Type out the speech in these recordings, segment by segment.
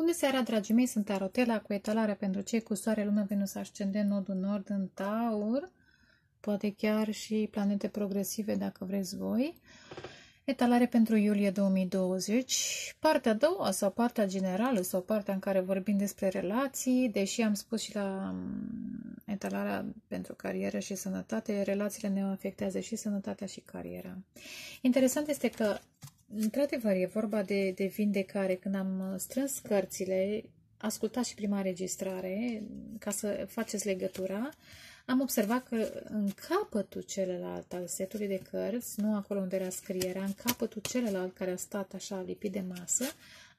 Bună seara, dragii mei! Sunt Arotela cu etalarea pentru cei cu soare, lună, venus, ascendent, nodul nord în taur, poate chiar și planete progresive dacă vreți voi. Etalare pentru iulie 2020, partea a doua sau partea generală sau partea în care vorbim despre relații, deși am spus și la mm, etalarea pentru carieră și sănătate, relațiile ne afectează și sănătatea și cariera. Interesant este că Într-adevăr, e vorba de, de vindecare. Când am strâns cărțile, ascultat și prima registrare, ca să faceți legătura, am observat că în capătul celălalt al setului de cărți, nu acolo unde era scrierea, în capătul celălalt care a stat așa lipit de masă,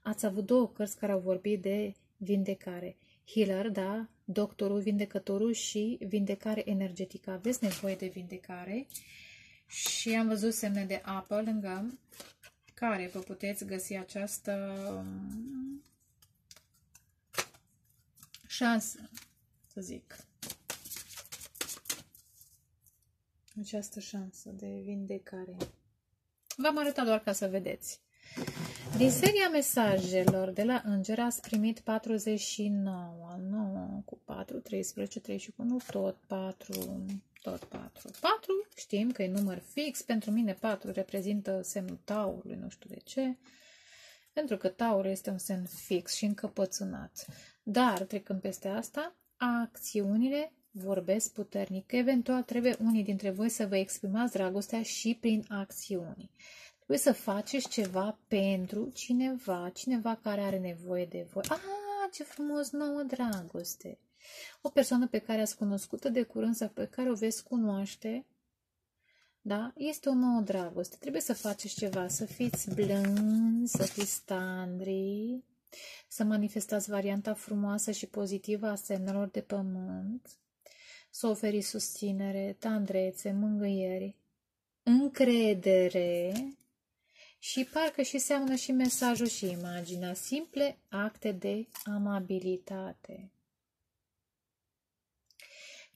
ați avut două cărți care au vorbit de vindecare. Healer, da, doctorul, vindecătorul și vindecare energetică. Aveți nevoie de vindecare și am văzut semne de apă lângă care vă puteți găsi această um, șansă, să zic. Această șansă de vindecare. V-am arătat doar ca să vedeți. Din seria mesajelor de la Înger ați primit 49, 9 cu 4, 13, 31, tot 4, tot 4. 4 știm că e număr fix, pentru mine 4 reprezintă semnul taurului, nu știu de ce, pentru că taur este un semn fix și încăpățânat. Dar, trecând peste asta, acțiunile vorbesc puternic. Eventual trebuie unii dintre voi să vă exprimați dragostea și prin acțiuni. Trebuie să faceți ceva pentru cineva, cineva care are nevoie de voi. Ah, ce frumos nouă dragoste! O persoană pe care ați cunoscut de curând sau pe care o veți cunoaște, da? Este o nouă dragoste. Trebuie să faceți ceva, să fiți blânzi, să fiți tandri, să manifestați varianta frumoasă și pozitivă a semnelor de pământ, să oferiți susținere, tandrețe, mângâieri, încredere și parcă și seamănă și mesajul și imaginea, simple acte de amabilitate.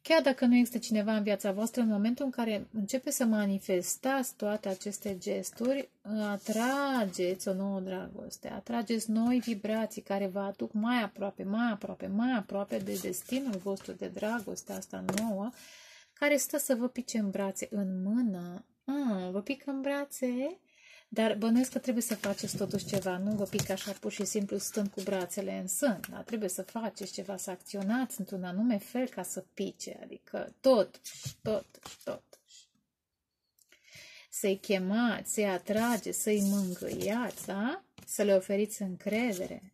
Chiar dacă nu există cineva în viața voastră, în momentul în care începe să manifestați toate aceste gesturi, atrageți o nouă dragoste, atrageți noi vibrații care vă aduc mai aproape, mai aproape, mai aproape de destinul vostru de dragoste asta nouă, care stă să vă pice în brațe, în mână. Ah, vă pică în brațe? Dar bănuiesc că trebuie să faceți totuși ceva, nu vă pică așa pur și simplu stând cu brațele în sân, dar trebuie să faceți ceva, să acționați într-un anume fel ca să pice, adică tot, tot, tot. Să-i chemați, să-i atrageți, să-i mângâiați, da? Să le oferiți încredere.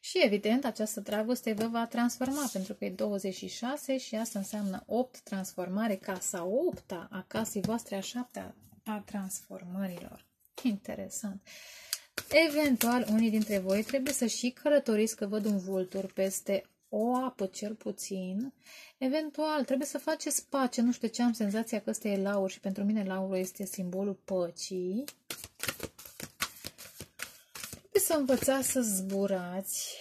Și evident, această dragoste vă va transforma, pentru că e 26 și asta înseamnă 8 transformare, casa 8 a casei voastre a 7 a transformărilor. Interesant. Eventual, unii dintre voi trebuie să și călătoriți, că văd un vultur peste o apă cel puțin. Eventual, trebuie să faceți pace. Nu știu ce am senzația că ăsta e laur și pentru mine laurul este simbolul păcii. Trebuie să învățați să zburați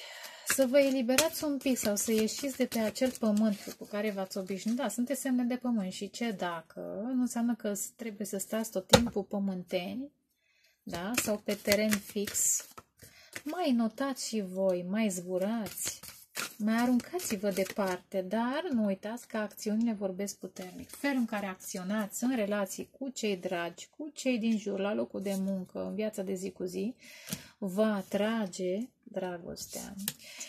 să vă eliberați un pic sau să ieșiți de pe acel pământ cu care v-ați obișnuit. Da, sunteți semne de pământ și ce dacă? Nu înseamnă că trebuie să stați tot timpul pământeni, da, sau pe teren fix. Mai notați și voi, mai zburați, mai aruncați-vă departe, dar nu uitați că acțiunile vorbesc puternic. Felul în care acționați în relații cu cei dragi, cu cei din jur, la locul de muncă, în viața de zi cu zi, va atrage dragostea.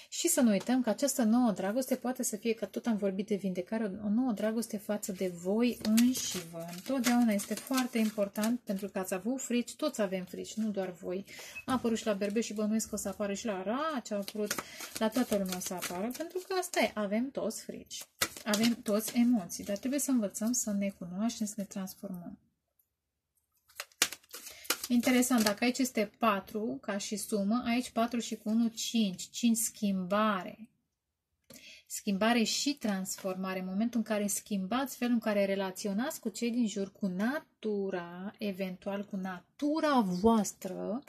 Și să nu uităm că această nouă dragoste poate să fie, că tot am vorbit de vindecare, o nouă dragoste față de voi înși vă. Întotdeauna este foarte important pentru că ați avut frici, toți avem frici, nu doar voi. A apărut și la berbe și bănuiesc că o să apară și la ra, ce a apărut la toată lumea să apară, pentru că asta e, avem toți frici. Avem toți emoții, dar trebuie să învățăm să ne cunoaștem, să ne transformăm. Interesant, dacă aici este 4 ca și sumă, aici 4 și cu 1, 5. 5 schimbare. Schimbare și transformare. În momentul în care schimbați felul în care relaționați cu cei din jur, cu natura, eventual cu natura voastră,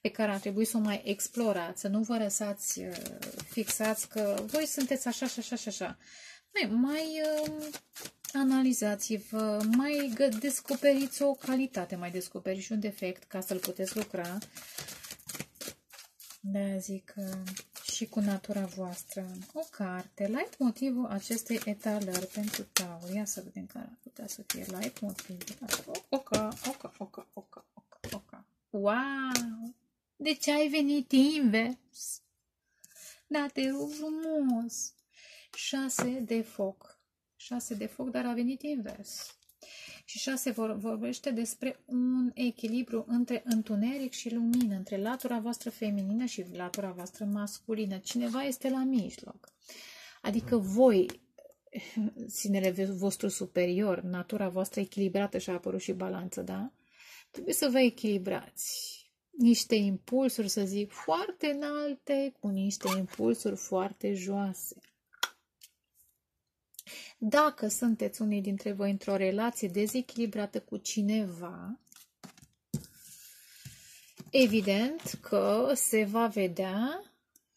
pe care ar trebui să o mai explorați, să nu vă lăsați uh, fixați că voi sunteți așa și așa și așa. Mai, mai uh, analizați-vă, mai descoperiți o calitate, mai descoperiți și un defect ca să-l puteți lucra. de zic și cu natura voastră. O carte, light motivul acestei etalări pentru taur. Ia să vedem care ar putea să fie light motivul. Oca, oca, oca, oca, oca, oca. Wow! De ce ai venit invers? Da, te rog frumos. Șase de foc. Șase de foc, dar a venit invers. Și șase vorbește despre un echilibru între întuneric și lumină, între latura voastră feminină și latura voastră masculină. Cineva este la mijloc. Adică voi, sinele vostru superior, natura voastră echilibrată și a apărut și balanță, da? Trebuie să vă echilibrați niște impulsuri, să zic, foarte înalte cu niște impulsuri foarte joase. Dacă sunteți unii dintre voi într-o relație dezechilibrată cu cineva, evident că se va vedea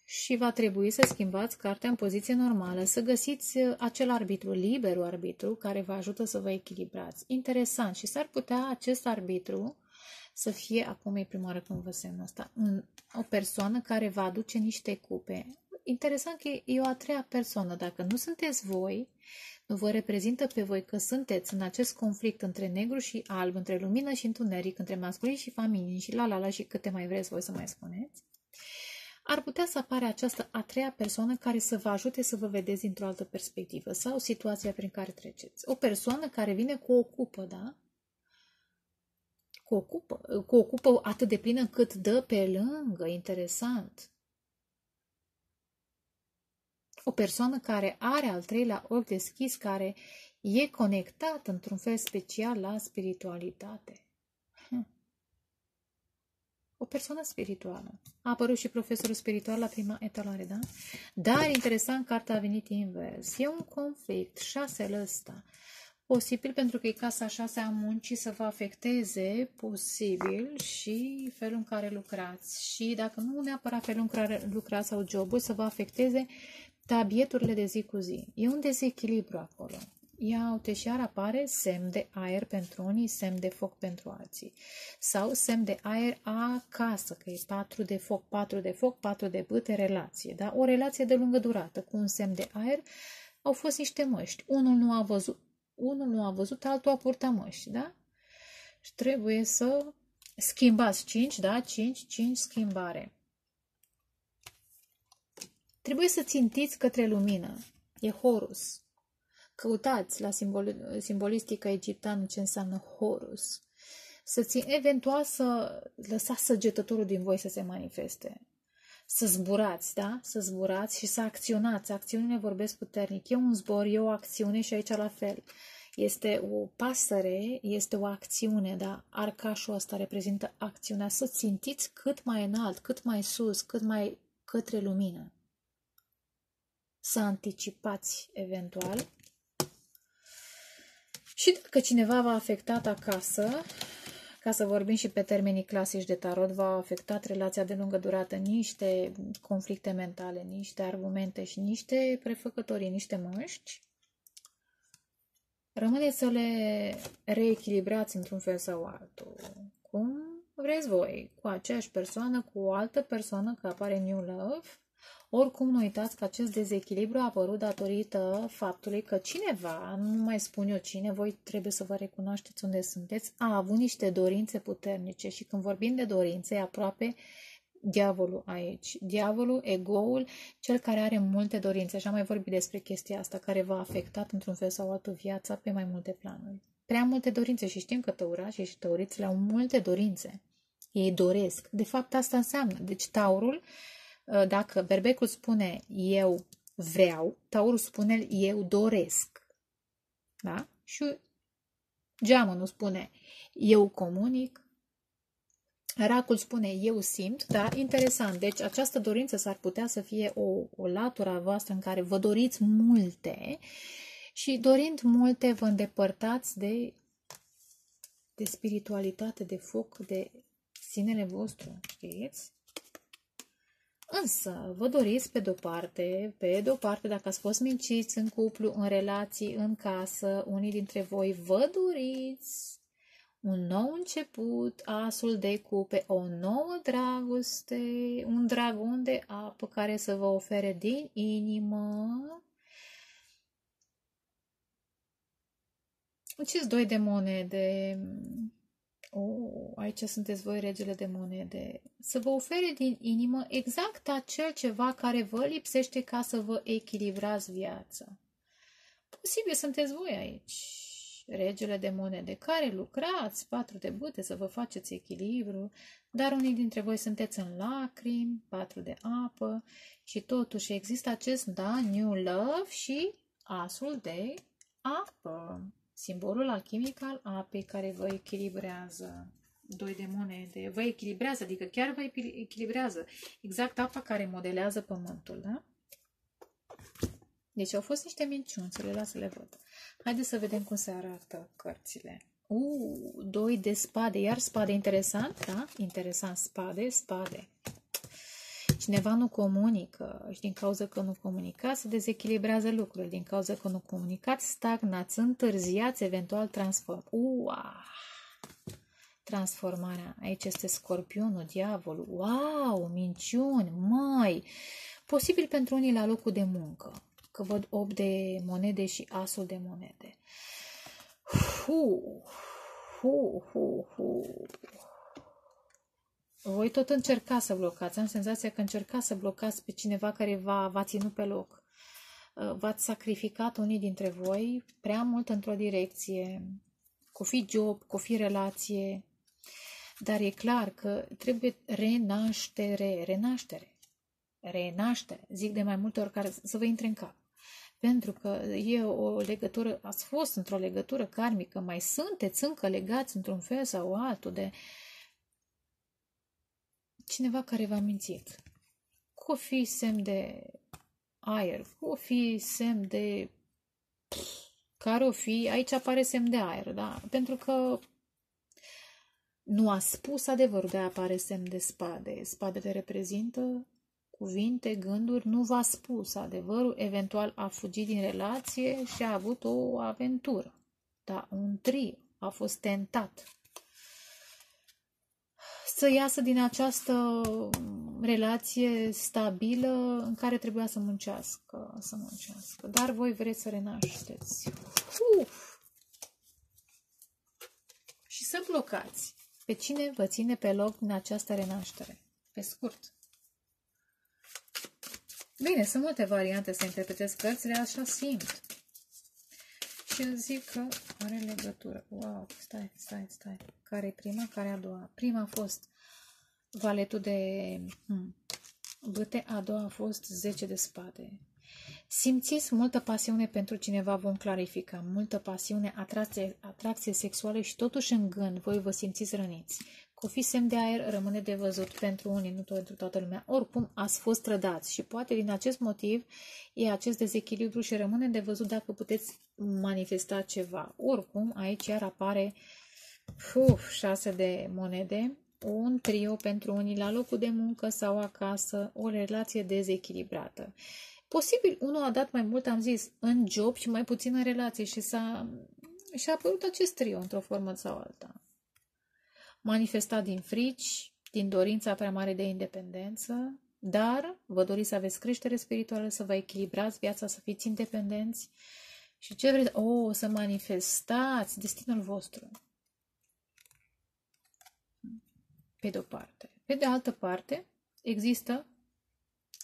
și va trebui să schimbați cartea în poziție normală, să găsiți acel arbitru, liberul arbitru, care vă ajută să vă echilibrați. Interesant și s-ar putea acest arbitru să fie, acum e prima oară când vă semnul ăsta, o persoană care va aduce niște cupe. Interesant că e o a treia persoană. Dacă nu sunteți voi, nu vă reprezintă pe voi că sunteți în acest conflict între negru și alb, între lumină și întuneric, între masculin și feminin și la la la și câte mai vreți voi să mai spuneți, ar putea să apare această a treia persoană care să vă ajute să vă vedeți dintr-o altă perspectivă sau situația prin care treceți. O persoană care vine cu o cupă, da? Cu o cupă, cu o cupă atât de plină cât dă pe lângă, interesant. O persoană care are al treilea ochi deschis, care e conectat într-un fel special la spiritualitate. Hm. O persoană spirituală. A apărut și profesorul spiritual la prima etalare, da? Dar, interesant, cartea a venit invers. E un conflict, șasele ăsta. Posibil pentru că e casa șase a muncii să vă afecteze, posibil, și felul în care lucrați. Și dacă nu neapărat felul în care lucrați sau jobul, să vă afecteze tabieturile de zi cu zi. E un dezechilibru acolo. Ia uite și iar apare semn de aer pentru unii, semn de foc pentru alții. Sau semn de aer acasă, că e patru de foc, patru de foc, patru de bâte, relație. Da? O relație de lungă durată cu un semn de aer au fost niște măști. Unul nu a văzut, unul nu a văzut, altul a purtat măști, da? Și trebuie să schimbați 5, da? 5, 5 schimbare. Trebuie să țintiți către lumină. E Horus. Căutați la simbol, simbolistica egipteană ce înseamnă Horus. Să țin, eventual să lăsați săgetătorul din voi să se manifeste. Să zburați, da? Să zburați și să acționați. Acțiunile vorbesc puternic. E un zbor, e o acțiune și aici la fel. Este o pasăre, este o acțiune, da? Arcașul ăsta reprezintă acțiunea. Să țintiți cât mai înalt, cât mai sus, cât mai către lumină să anticipați eventual. Și dacă cineva v-a afectat acasă, ca să vorbim și pe termenii clasici de tarot, v-a afectat relația de lungă durată, niște conflicte mentale, niște argumente și niște prefăcătorii, niște măști, rămâneți să le reechilibrați într-un fel sau altul. Cum vreți voi, cu aceeași persoană, cu o altă persoană, că apare New Love, oricum, nu uitați că acest dezechilibru a apărut datorită faptului că cineva, nu mai spun eu cine, voi trebuie să vă recunoașteți unde sunteți, a avut niște dorințe puternice și când vorbim de dorințe, e aproape diavolul aici. Diavolul, egoul, cel care are multe dorințe. Așa mai vorbit despre chestia asta, care v-a afectat într-un fel sau altul viața pe mai multe planuri. Prea multe dorințe și știm că tăurașii și tăurițele au multe dorințe. Ei doresc. De fapt, asta înseamnă. Deci, taurul Uh, dacă berbecul spune eu vreau, taurul spune eu doresc. Da? Și geamul nu spune eu comunic, Racul spune eu simt, da? Interesant. Deci această dorință s-ar putea să fie o, o latură a voastră în care vă doriți multe și dorind multe vă îndepărtați de, de spiritualitate, de foc, de sinele vostru, știți? Însă, vă doriți pe de-o parte, pe de-o parte, dacă ați fost minciți în cuplu, în relații, în casă, unii dintre voi vă doriți un nou început, asul de cupe, o nouă dragoste, un dragon de apă care să vă ofere din inimă. Acest doi de monede, oh, aici sunteți voi regele de monede, să vă ofere din inimă exact acel ceva care vă lipsește ca să vă echilibrați viața. Posibil sunteți voi aici regele de monede, care lucrați, patru de bute să vă faceți echilibru, dar unii dintre voi sunteți în lacrimi, patru de apă și totuși există acest, da, new love și asul de apă, simbolul alchimic al apei care vă echilibrează. Doi de monede, vă echilibrează, adică chiar vă echilibrează. Exact apa care modelează pământul, da? Deci au fost niște minciuni, să le las să le văd. Haideți să vedem cum se arată cărțile. Uh, doi de spade, iar spade interesant, da? Interesant, spade, spade. Cineva nu comunică și din cauza că nu comunicați, se dezechilibrează lucrurile. Din cauza că nu comunicați, stagnați, întârziați, eventual transform. Ua! Transformarea. Aici este scorpionul, diavolul. Wow! Minciuni, mai! Posibil pentru unii la locul de muncă că văd 8 de monede și asul de monede. Hu, hu, hu, hu. Voi tot încerca să blocați. Am senzația că încercați să blocați pe cineva care v-a, v-a ținut pe loc. Uh, v-ați sacrificat unii dintre voi prea mult într-o direcție, cu fi job, cu fi relație, dar e clar că trebuie renaștere, renaștere, renaștere. Zic de mai multe ori care să vă intre în cap pentru că e o legătură, ați fost într-o legătură karmică, mai sunteți încă legați într-un fel sau altul de cineva care v-a mințit. Cu o fi semn de aer, cu o fi semn de care o fi, aici apare semn de aer, da? Pentru că nu a spus adevărul, de apare semn de spade. Spadele reprezintă cuvinte, gânduri, nu v-a spus adevărul, eventual a fugit din relație și a avut o aventură. Da, un trio a fost tentat să iasă din această relație stabilă în care trebuia să muncească, să muncească. Dar voi vreți să renașteți. Uf! Și să blocați pe cine vă ține pe loc în această renaștere. Pe scurt. Bine, sunt multe variante să interpretez cărțile, așa simt. Și eu zic că are legătură. Wow, stai, stai, stai. Care e prima, care a doua? Prima a fost valetul de hmm, băte, a doua a fost 10 de spade. Simțiți multă pasiune pentru cineva, vom clarifica, multă pasiune, atracție, atracție sexuală și totuși în gând voi vă simțiți răniți. Cu fi semn de aer rămâne de văzut pentru unii, nu pentru toată lumea. Oricum, ați fost trădați și poate din acest motiv e acest dezechilibru și rămâne de văzut dacă puteți manifesta ceva. Oricum, aici iar apare uf, șase de monede, un trio pentru unii la locul de muncă sau acasă, o relație dezechilibrată. Posibil unul a dat mai mult, am zis, în job și mai puțin în relație și s-a și a apărut acest trio într-o formă sau alta manifestat din frici, din dorința prea mare de independență, dar vă doriți să aveți creștere spirituală, să vă echilibrați viața, să fiți independenți și ce vreți? O, oh, să manifestați destinul vostru. Pe de o parte. Pe de altă parte, există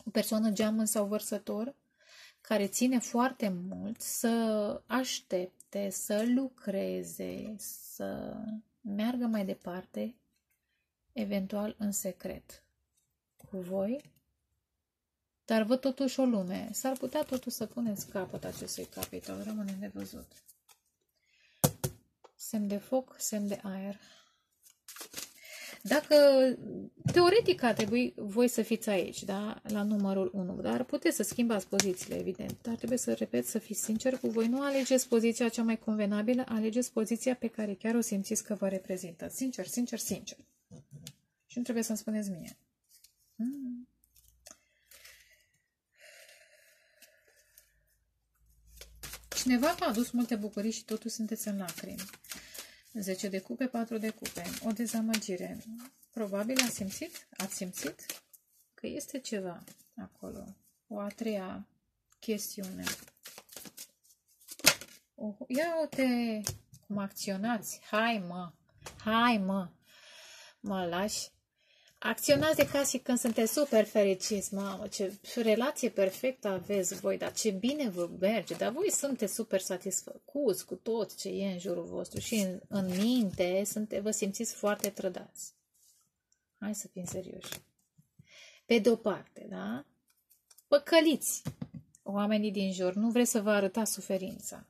o persoană geamăn sau vărsător care ține foarte mult să aștepte, să lucreze, să meargă mai departe, eventual în secret, cu voi, dar văd totuși o lume. S-ar putea totuși să puneți capăt acestui capitol, rămâne de văzut. Semn de foc, semn de aer. Dacă, teoretic, ar trebui voi să fiți aici, da? la numărul 1, dar puteți să schimbați pozițiile, evident, dar trebuie să repet, să fiți sincer cu voi, nu alegeți poziția cea mai convenabilă, alegeți poziția pe care chiar o simțiți că vă reprezintă. Sincer, sincer, sincer. Și nu trebuie să-mi spuneți mie. Hmm. Cineva v-a adus multe bucurii și totuși sunteți în lacrimi. 10 de cupe, 4 de cupe. O dezamăgire. Probabil a simțit, ați simțit că este ceva acolo. O a treia chestiune. O, ia uite cum acționați. Hai mă, hai mă, mă lași. Acționați de ca și când sunteți super fericiți, mamă, ce relație perfectă aveți voi, dar ce bine vă merge, dar voi sunteți super satisfăcuți cu tot ce e în jurul vostru și în, în minte sunte, vă simțiți foarte trădați. Hai să fim serioși. Pe de-o parte, da? Păcăliți oamenii din jur, nu vreți să vă arătați suferința.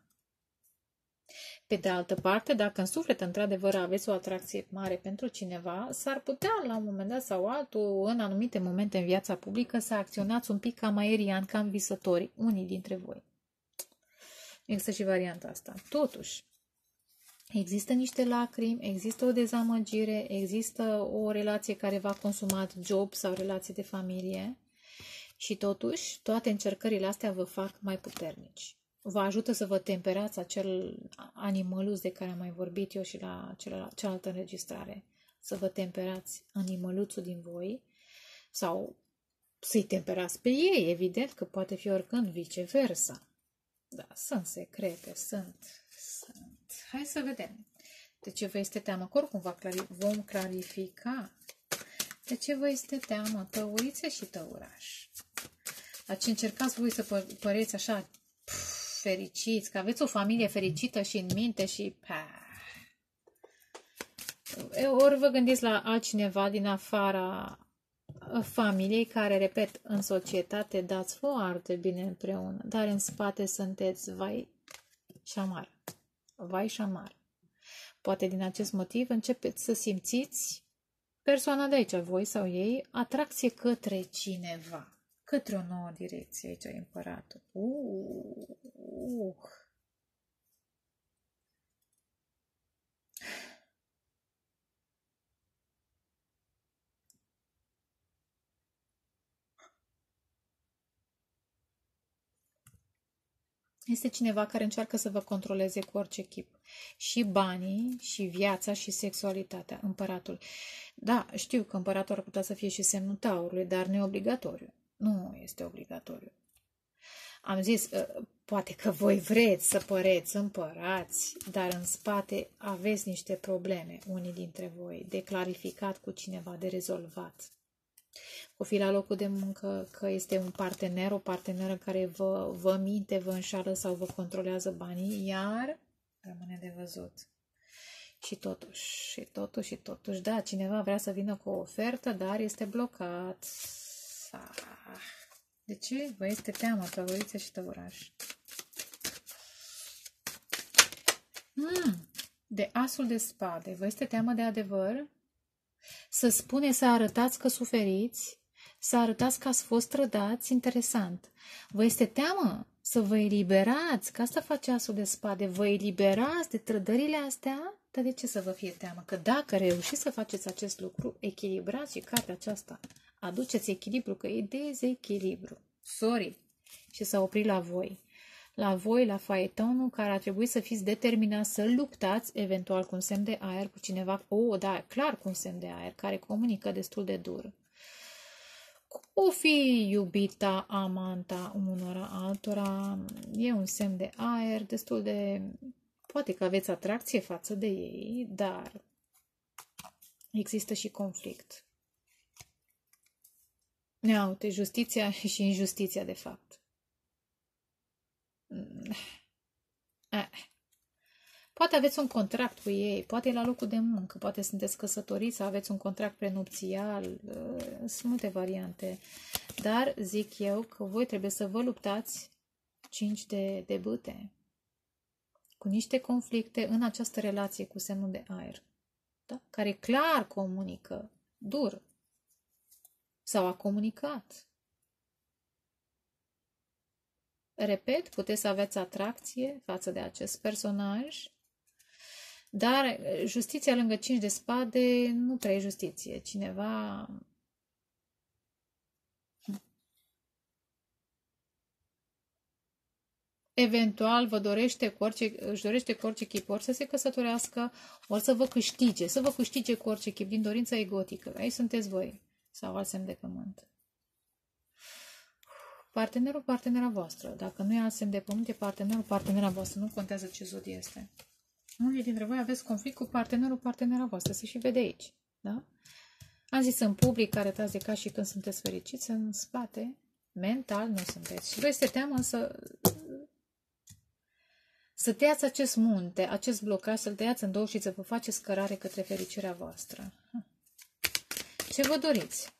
Pe de altă parte, dacă în suflet într-adevăr aveți o atracție mare pentru cineva, s-ar putea la un moment dat sau altul, în anumite momente în viața publică, să acționați un pic cam aerian, cam visători, unii dintre voi. Există și varianta asta. Totuși, există niște lacrimi, există o dezamăgire, există o relație care v-a consumat job sau relație de familie și totuși toate încercările astea vă fac mai puternici vă ajută să vă temperați acel animăluț de care am mai vorbit eu și la cealaltă înregistrare. Să vă temperați animăluțul din voi sau să-i temperați pe ei, evident că poate fi oricând viceversa. Da, sunt secrete, sunt, sunt. Hai să vedem. De ce vă este teamă? Că oricum va clari- vom clarifica. De ce vă este teamă? Tăurițe și tăuraș. La ce încercați voi să pă- păreți așa pf, fericiți, că aveți o familie fericită și în minte și... Ori vă gândiți la altcineva din afara familiei care, repet, în societate dați foarte bine împreună, dar în spate sunteți vai și șamar. Vai și șamar. Poate din acest motiv începeți să simțiți persoana de aici, voi sau ei, atracție către cineva către o nouă direcție. Aici e împăratul. Uh, uh. Este cineva care încearcă să vă controleze cu orice chip. Și banii, și viața, și sexualitatea. Împăratul. Da, știu că împăratul ar putea să fie și semnul taurului, dar neobligatoriu. Nu este obligatoriu. Am zis, ă, poate că voi vreți să păreți împărați, dar în spate aveți niște probleme, unii dintre voi, de clarificat cu cineva, de rezolvat. O fi la locul de muncă că este un partener, o parteneră care vă, vă minte, vă înșală sau vă controlează banii, iar rămâne de văzut. Și totuși, și totuși, și totuși, da, cineva vrea să vină cu o ofertă, dar este blocat de ce vă este teamă, tăvăriță și tăvăraș? Hmm, de asul de spade. Vă este teamă de adevăr? Să spune să arătați că suferiți? Să arătați că ați fost trădați? Interesant. Vă este teamă să vă eliberați? Că asta face asul de spade. Vă eliberați de trădările astea? Dar de ce să vă fie teamă? Că dacă reușiți să faceți acest lucru, echilibrați și cartea aceasta aduceți echilibru, că e dezechilibru. Sorry. Și s-a oprit la voi. La voi, la faetonul care ar trebui să fiți determinați să luptați, eventual cu un semn de aer, cu cineva, o, oh, da, clar cu un semn de aer, care comunică destul de dur. O fi iubita, amanta unora altora, e un semn de aer, destul de... Poate că aveți atracție față de ei, dar există și conflict. Ia uite, justiția și injustiția, de fapt. Mm. Eh. Poate aveți un contract cu ei, poate e la locul de muncă, poate sunteți căsătoriți sau aveți un contract prenupțial, eh, sunt multe variante. Dar zic eu că voi trebuie să vă luptați cinci de, de bâte cu niște conflicte în această relație cu semnul de aer, da? care clar comunică dur sau a comunicat. Repet, puteți să aveți atracție față de acest personaj, dar justiția lângă cinci de spade nu prea e justiție. Cineva eventual vă dorește cu orice, își dorește cu orice chip ori să se căsătorească, ori să vă câștige, să vă câștige cu orice chip din dorința egotică. Aici sunteți voi sau alt semn de pământ. Partenerul, partenera voastră. Dacă nu e alt semn de pământ, e partenerul, partenera voastră. Nu contează ce zodie este. Unii dintre voi aveți conflict cu partenerul, partenera voastră. Se și vede aici. Da? Am zis în public, arătați de ca și când sunteți fericiți, în spate, mental nu sunteți. Și vă este teamă să să tăiați acest munte, acest blocaj, să-l tăiați în două și să vă faceți cărare către fericirea voastră. Ce vă doriți?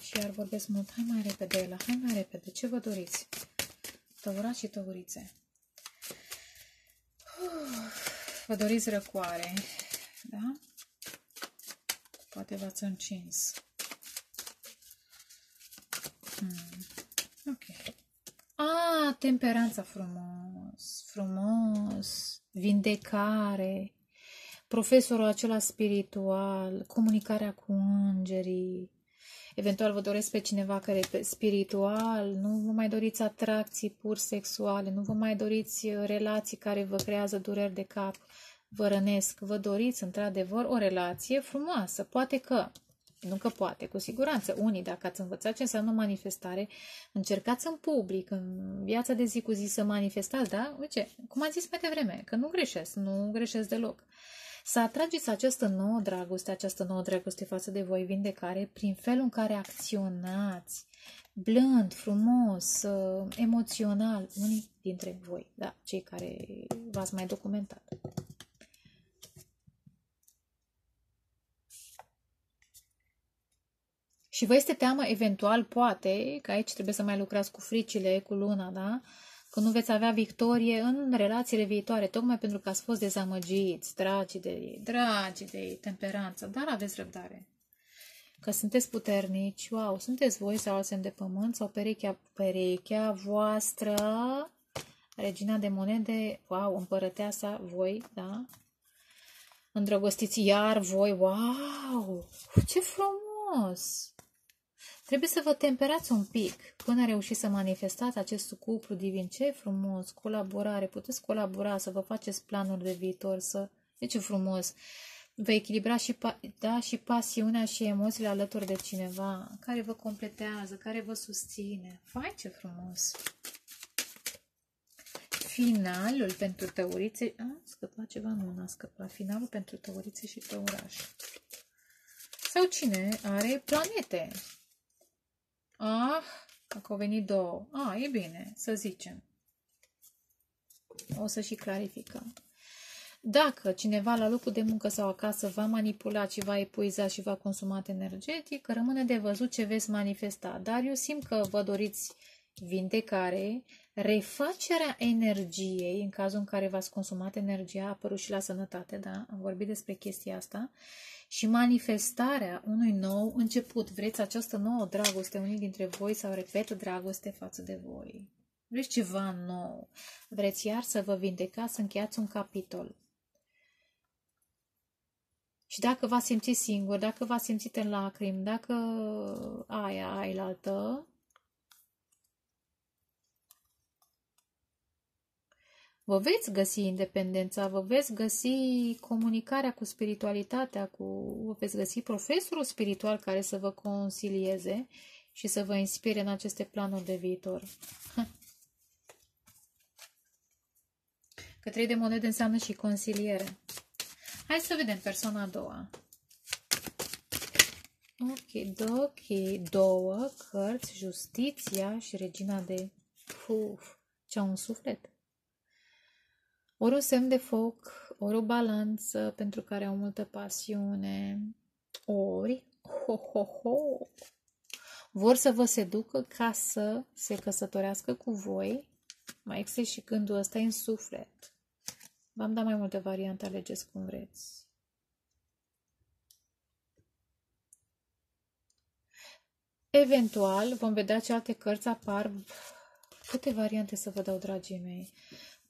Și iar vorbesc mult. Hai mai repede, Ela, hai mai repede. Ce vă doriți? Tăurați și tăurițe. Vă doriți răcoare, da? Poate v-ați încins. Hmm. Ok. A, temperanța frumos, frumos, vindecare, profesorul acela spiritual, comunicarea cu îngerii, eventual vă doresc pe cineva care e spiritual, nu vă mai doriți atracții pur sexuale, nu vă mai doriți uh, relații care vă creează dureri de cap, vă rănesc, vă doriți într-adevăr o relație frumoasă, poate că nu că poate, cu siguranță. Unii, dacă ați învățat ce înseamnă manifestare, încercați în public, în viața de zi cu zi să manifestați, da? Uite, cum am zis mai devreme, că nu greșesc, nu greșesc deloc. Să atrageți această nouă dragoste, această nouă dragoste față de voi, vindecare, prin felul în care acționați, blând, frumos, uh, emoțional, unii dintre voi, da, cei care v-ați mai documentat. Și vă este teamă, eventual, poate, că aici trebuie să mai lucrați cu fricile, cu luna, da? Că nu veți avea victorie în relațiile viitoare, tocmai pentru că ați fost dezamăgiți, dragi de ei, dragi de ei, temperanță, dar aveți răbdare. Că sunteți puternici, wow, sunteți voi sau alții de pământ sau perechea, perechea voastră, regina de monede, wow, împărăteasa, voi, da? Îndrăgostiți iar voi, wow, ce frumos! Trebuie să vă temperați un pic până reușiți să manifestați acest cuplu divin. Ce frumos! Colaborare! Puteți colabora, să vă faceți planuri de viitor, să... E ce frumos! Vă echilibra și, da, și pasiunea și emoțiile alături de cineva care vă completează, care vă susține. Fai ce frumos! Finalul pentru tăurițe... A, scăpat ceva? Nu, n-a scăpat. Finalul pentru tăurițe și tăurași. Sau cine are planete? Ah, dacă au venit două. Ah, e bine, să zicem. O să și clarificăm. Dacă cineva la locul de muncă sau acasă va manipula și va epuiza și va consuma energetic, rămâne de văzut ce veți manifesta. Dar eu simt că vă doriți vindecare, refacerea energiei, în cazul în care v-ați consumat energia, a apărut și la sănătate, da? Am vorbit despre chestia asta și manifestarea unui nou început. Vreți această nouă dragoste, unii dintre voi sau repet dragoste față de voi. Vreți ceva nou. Vreți iar să vă vindecați, să încheiați un capitol. Și dacă v-ați simțit singur, dacă v-ați simțit în lacrimi, dacă aia, aia altă, vă veți găsi independența, vă veți găsi comunicarea cu spiritualitatea, cu, vă veți găsi profesorul spiritual care să vă consilieze și să vă inspire în aceste planuri de viitor. Că trei de monede înseamnă și consiliere. Hai să vedem persoana a doua. Ok, ok, două cărți, justiția și regina de... Puf, ce un suflet. Ori un semn de foc, ori o balanță pentru care au multă pasiune, ori ho, ho, ho, vor să vă seducă ca să se căsătorească cu voi. Mai există și gândul ăsta în suflet. V-am dat mai multe variante, alegeți cum vreți. Eventual, vom vedea ce alte cărți apar. Câte variante să vă dau, dragii mei?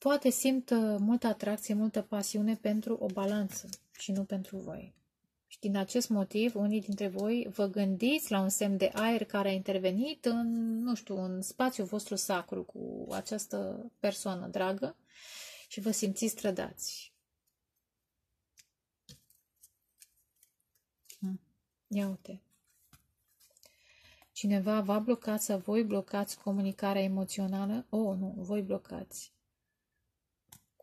Poate simt uh, multă atracție, multă pasiune pentru o balanță și nu pentru voi. Și din acest motiv, unii dintre voi vă gândiți la un semn de aer care a intervenit în, nu știu, în spațiul vostru sacru cu această persoană dragă și vă simțiți trădați. Hm. Ia uite. Cineva va bloca sau voi blocați comunicarea emoțională? Oh, nu, voi blocați.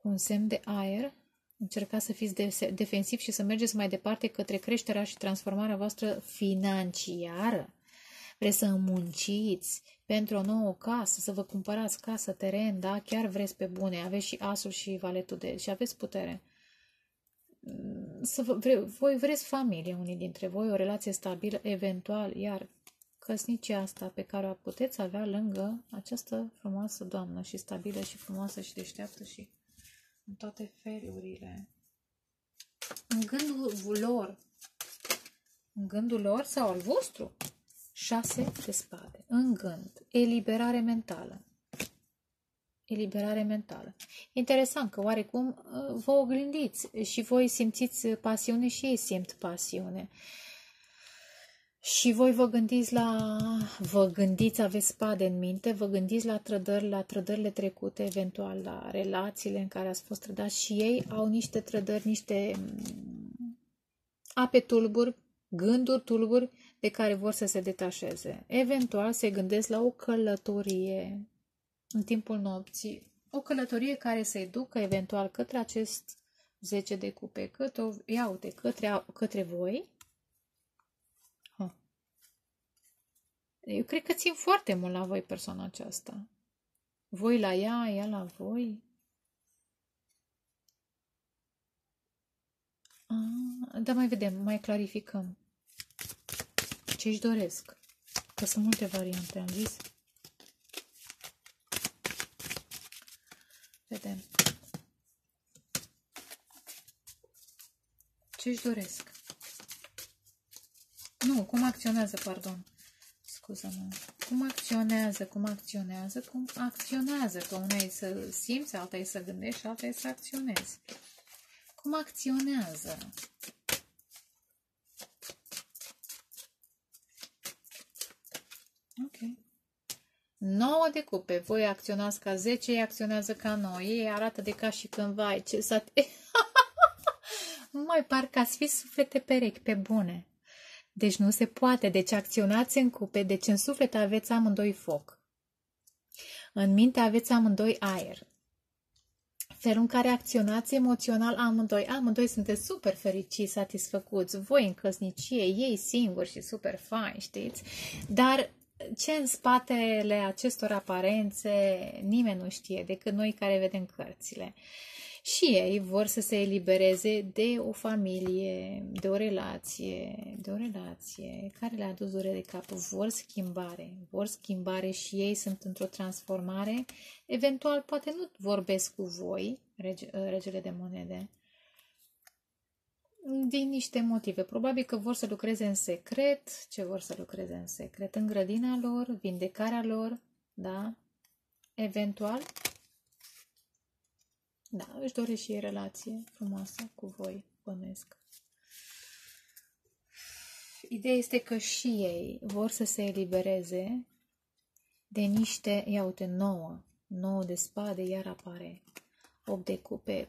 Cu un semn de aer, încercați să fiți defensiv și să mergeți mai departe către creșterea și transformarea voastră financiară. Vreți să munciți pentru o nouă casă, să vă cumpărați casă, teren, da? Chiar vreți pe bune, aveți și asul și valetul de și aveți putere. Să vă, vre, voi vreți familie, unii dintre voi, o relație stabilă, eventual, iar căsnicia asta pe care o puteți avea lângă această frumoasă doamnă și stabilă și frumoasă și deșteaptă și în toate felurile. În gândul lor, în gândul lor sau al vostru, șase de spade. În gând, eliberare mentală. Eliberare mentală. Interesant că oarecum uh, vă oglindiți și voi simțiți pasiune și ei simt pasiune. Uh, și voi vă gândiți la, vă gândiți, aveți spade în minte, vă gândiți la trădări, la trădările trecute, eventual la relațiile în care ați fost trădați și ei au niște trădări, niște mm, ape tulburi, gânduri tulburi de care vor să se detașeze. Eventual se gândesc la o călătorie în timpul nopții, o călătorie care să-i ducă eventual către acest 10 de cupe, către, ia uite, către, către voi, Eu cred că țin foarte mult la voi persoana aceasta. Voi la ea, ea la voi. Ah, da, mai vedem, mai clarificăm. Ce își doresc? Că sunt multe variante, am zis. Vedem. Ce își doresc? Nu, cum acționează, pardon scuză-mă, cum acționează, cum acționează, cum acționează, că una e să simți, alta e să gândești și alta e să acționezi. Cum acționează? Ok. 9 de cupe. Voi acționați ca 10, ei acționează ca 9. Ei arată de ca și când vai ce să... Mai parcă ați fi suflete perechi, pe bune. Deci nu se poate, deci acționați în cupe, deci în suflet aveți amândoi foc. În minte aveți amândoi aer. Felul în care acționați emoțional amândoi, amândoi sunteți super fericiți, satisfăcuți, voi în căsnicie, ei singuri și super fain, știți? Dar ce în spatele acestor aparențe nimeni nu știe decât noi care vedem cărțile. Uh, și ei vor să se elibereze de o familie, de o relație, de o relație care le-a adus durere de cap. Vor schimbare, vor schimbare și ei sunt într-o transformare. Eventual, poate nu vorbesc cu voi, rege, regele de monede, din niște motive. Probabil că vor să lucreze în secret. Ce vor să lucreze în secret? În grădina lor, vindecarea lor, da? Eventual, da, își dore și ei relație frumoasă cu voi, bănesc. Ideea este că și ei vor să se elibereze de niște, ia uite, nouă, nouă de spade, iar apare 8 de cupe,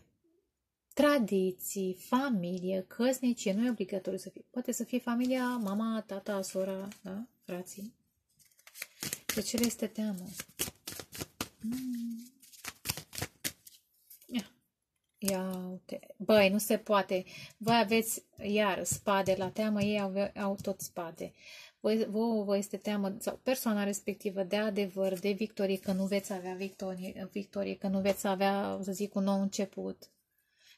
tradiții, familie, căsnicie, nu e obligatoriu să fie. Poate să fie familia, mama, tata, sora, da? frații. De ce le este teamă? Mm. Ia uite. Băi, nu se poate. Voi aveți iar spade la teamă, ei au, au tot spade. Voi, vouă vă este teamă, sau persoana respectivă, de adevăr, de victorie, că nu veți avea victorie, victorie că nu veți avea, să zic, un nou început,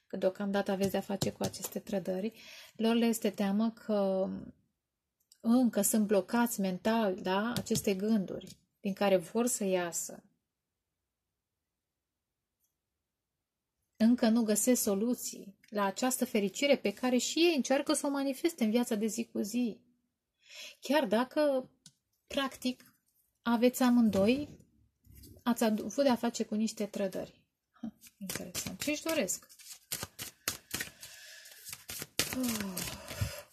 că deocamdată aveți de-a face cu aceste trădări, lor le este teamă că încă sunt blocați mental, da, aceste gânduri din care vor să iasă. Încă nu găsesc soluții la această fericire pe care și ei încearcă să o manifeste în viața de zi cu zi. Chiar dacă, practic, aveți amândoi, ați avut de-a face cu niște trădări. Ha, interesant. Ce își doresc? Oh,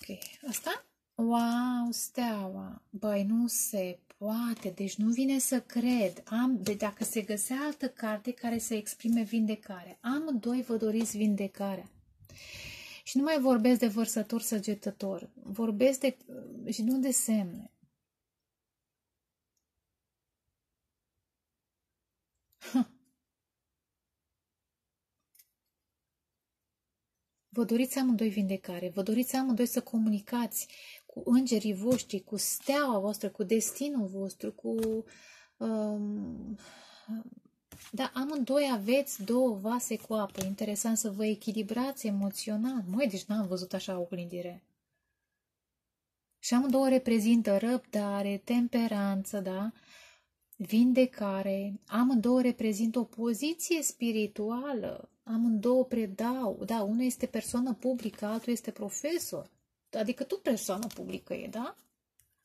ok. Asta? Wow, steaua! Băi, nu se poate, deci nu vine să cred. Am, de dacă se găsea altă carte care să exprime vindecare. Amândoi vă doriți vindecarea. Și nu mai vorbesc de vărsător săgetător. Vorbesc de, și nu de semne. Vă doriți amândoi vindecare, vă doriți amândoi să comunicați cu îngerii voștri, cu steaua voastră, cu destinul vostru, cu... Um, da, amândoi aveți două vase cu apă. Interesant să vă echilibrați emoțional. Măi, deci n-am văzut așa o gândire. Și amândouă reprezintă răbdare, temperanță, da? Vindecare. Amândouă reprezintă o poziție spirituală. Amândouă predau. Da, unul este persoană publică, altul este profesor. Adică tu persoană publică e, da?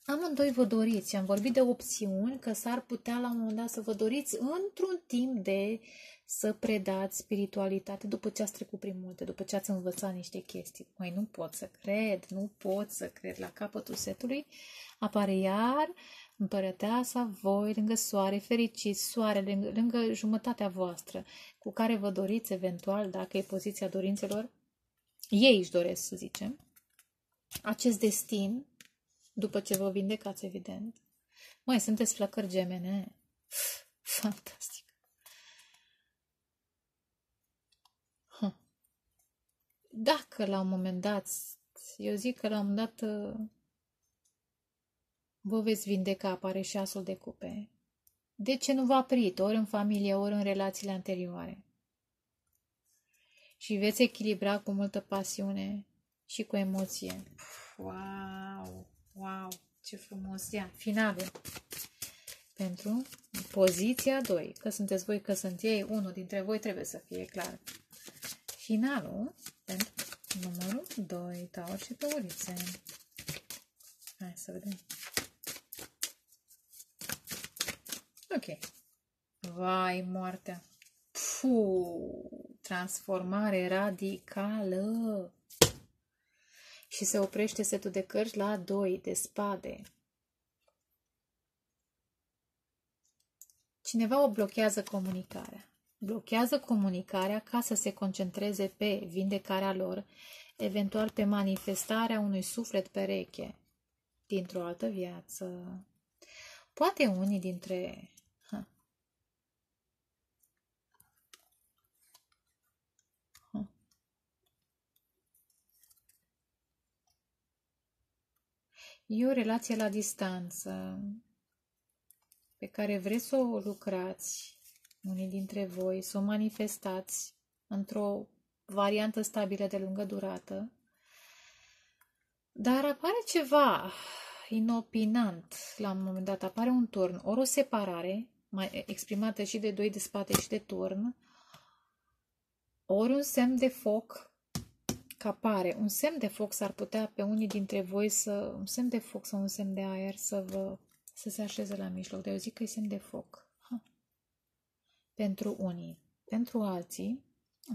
Amândoi vă doriți. Am vorbit de opțiuni că s-ar putea la un moment dat să vă doriți într-un timp de să predați spiritualitate după ce ați trecut prin multe, după ce ați învățat niște chestii. Mai nu pot să cred, nu pot să cred. La capătul setului apare iar împărăteasa voi lângă soare, fericit, soare lângă, lângă jumătatea voastră, cu care vă doriți eventual, dacă e poziția dorințelor, ei își doresc, să zicem, acest destin, după ce vă vindecați, evident. Mai sunteți flăcări gemene. Fantastic. Dacă la un moment dat, eu zic că la un moment dat uh, vă veți vindeca, apare și asul de cupe. De ce nu v-a prit, ori în familie, ori în relațiile anterioare? Și veți echilibra cu multă pasiune și cu emoție. Wow, wow, ce frumos. Ia, finale. Pentru poziția 2. Că sunteți voi, că sunt ei, unul dintre voi trebuie să fie clar. Finalul pentru numărul 2. Taur și tăurițe. Hai să vedem. Ok. Vai, moartea. Puh, transformare radicală și se oprește setul de cărți la 2 de spade. Cineva o blochează comunicarea. Blochează comunicarea ca să se concentreze pe vindecarea lor, eventual pe manifestarea unui suflet pereche dintr-o altă viață. Poate unii dintre E o relație la distanță pe care vreți să o lucrați, unii dintre voi, să o manifestați într-o variantă stabilă de lungă durată, dar apare ceva inopinant la un moment dat, apare un turn, ori o separare, mai exprimată și de doi de spate și de turn, ori un semn de foc că apare un semn de foc, s-ar putea pe unii dintre voi să, un semn de foc sau un semn de aer să vă, să se așeze la mijloc, dar eu zic că e semn de foc. Ha. Pentru unii. Pentru alții,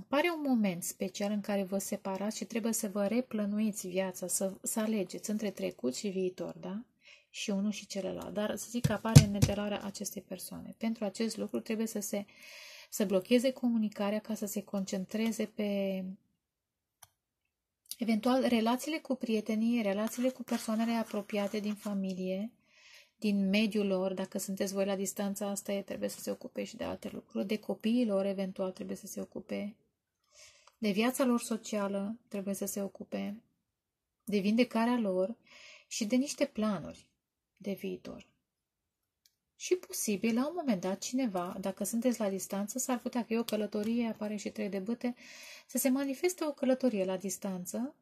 apare un moment special în care vă separați și trebuie să vă replănuiți viața, să, să alegeți între trecut și viitor, da? Și unul și celălalt. Dar să zic că apare în nedelarea acestei persoane. Pentru acest lucru trebuie să se să blocheze comunicarea ca să se concentreze pe Eventual, relațiile cu prietenii, relațiile cu persoanele apropiate din familie, din mediul lor, dacă sunteți voi la distanța asta, e, trebuie să se ocupe și de alte lucruri, de copiilor, eventual, trebuie să se ocupe, de viața lor socială, trebuie să se ocupe, de vindecarea lor și de niște planuri de viitor. Și posibil, la un moment dat, cineva, dacă sunteți la distanță, s-ar putea că e o călătorie, apare și trei de băte, să se manifeste o călătorie la distanță,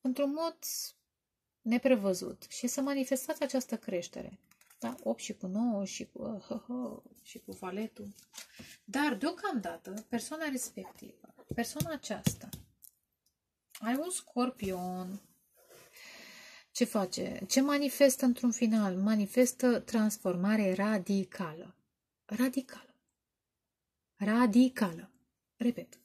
într-un mod neprevăzut și să manifestați această creștere. Da? 8 și cu 9 și cu, uh, uh, uh, și cu valetul. Dar, deocamdată, persoana respectivă, persoana aceasta, are un scorpion, ce face? Ce manifestă într-un final? Manifestă transformare radicală. Radicală. Radicală. Repet.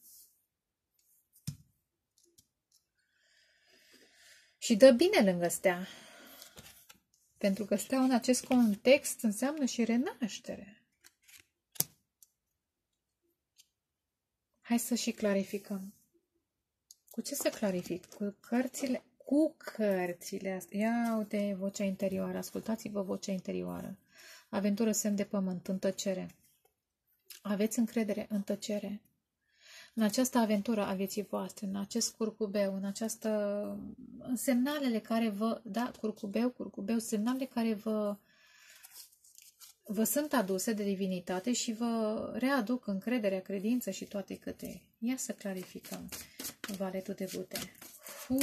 Și dă bine lângă stea. Pentru că stea în acest context înseamnă și renaștere. Hai să și clarificăm. Cu ce să clarific? Cu cărțile? Cu cărțile astea. Ia uite vocea interioară. Ascultați-vă vocea interioară. Aventură semn de pământ, în tăcere. Aveți încredere în tăcere. În această aventură a vieții voastre, în acest curcubeu, în această... în semnalele care vă... Da, curcubeu, curcubeu, semnalele care vă vă sunt aduse de divinitate și vă readuc încrederea, credință și toate câte. Ia să clarificăm valetul de bute. Fu,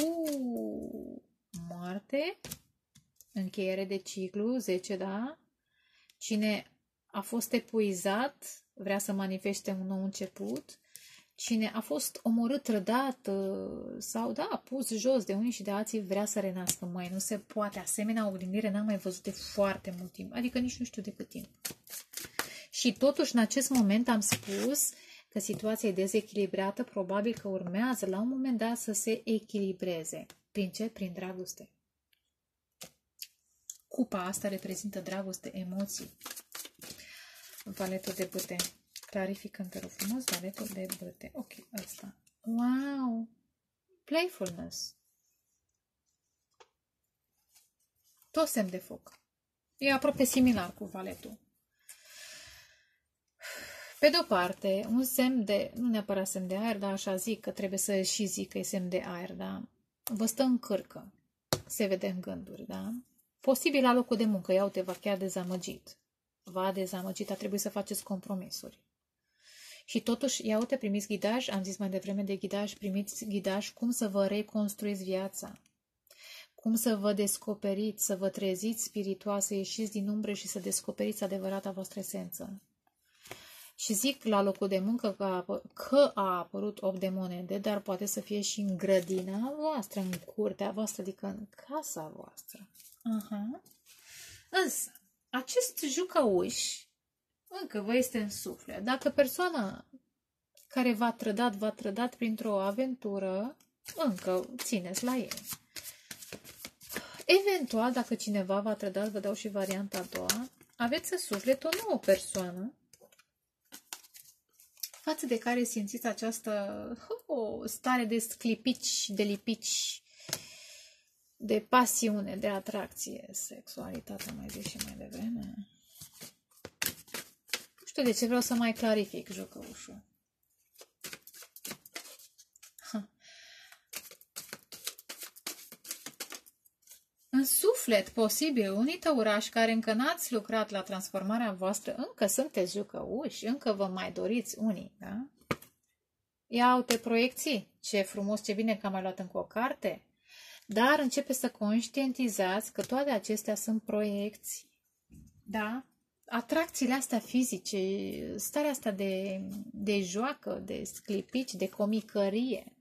moarte, încheiere de ciclu, 10, da? Cine a fost epuizat, vrea să manifeste un nou început. Cine a fost omorât, trădat sau, da, pus jos de unii și de alții, vrea să renască. Mai nu se poate. Asemenea oglindire n-am mai văzut de foarte mult timp. Adică nici nu știu de cât timp. Și totuși, în acest moment am spus că situația e dezechilibrată, probabil că urmează la un moment dat să se echilibreze. Prin ce? Prin dragoste. Cupa asta reprezintă dragoste, emoții. Valetul de băte. Clarificăm, te rog frumos, valetul de băte. Ok, asta. Wow! Playfulness. Tot semn de foc. E aproape similar cu valetul. Pe de o parte, un semn de, nu neapărat semn de aer, dar așa zic că trebuie să și zic că e semn de aer, da? Vă stă în cârcă, se vede în gânduri, da? Posibil la locul de muncă, iau te va chiar dezamăgit. Va dezamăgit, a trebuit să faceți compromisuri. Și totuși, iau te primiți ghidaj, am zis mai devreme de ghidaj, primiți ghidaj cum să vă reconstruiți viața, cum să vă descoperiți, să vă treziți spiritual, să ieșiți din umbre și să descoperiți adevărata voastră esență. Și zic la locul de muncă că a, că a apărut 8 de monede, dar poate să fie și în grădina voastră, în curtea voastră, adică în casa voastră. Aha. Însă, acest jucăuș încă vă este în suflet. Dacă persoana care v-a trădat, v-a trădat printr-o aventură, încă țineți la ei. Eventual, dacă cineva v-a trădat, vă dau și varianta a doua, aveți în suflet o nouă persoană față de care simțiți această o stare de sclipici, de lipici, de pasiune, de atracție, sexualitate, mai zis și mai devreme. Nu știu de ce vreau să mai clarific jucăușul. În suflet, posibil, unii tăurași care încă n-ați lucrat la transformarea voastră, încă sunteți jucăuși, încă vă mai doriți unii, da? Ia uite proiecții, ce frumos, ce bine că am mai luat încă o carte, dar începe să conștientizați că toate acestea sunt proiecții, da? Atracțiile astea fizice, starea asta de, de joacă, de sclipici, de comicărie,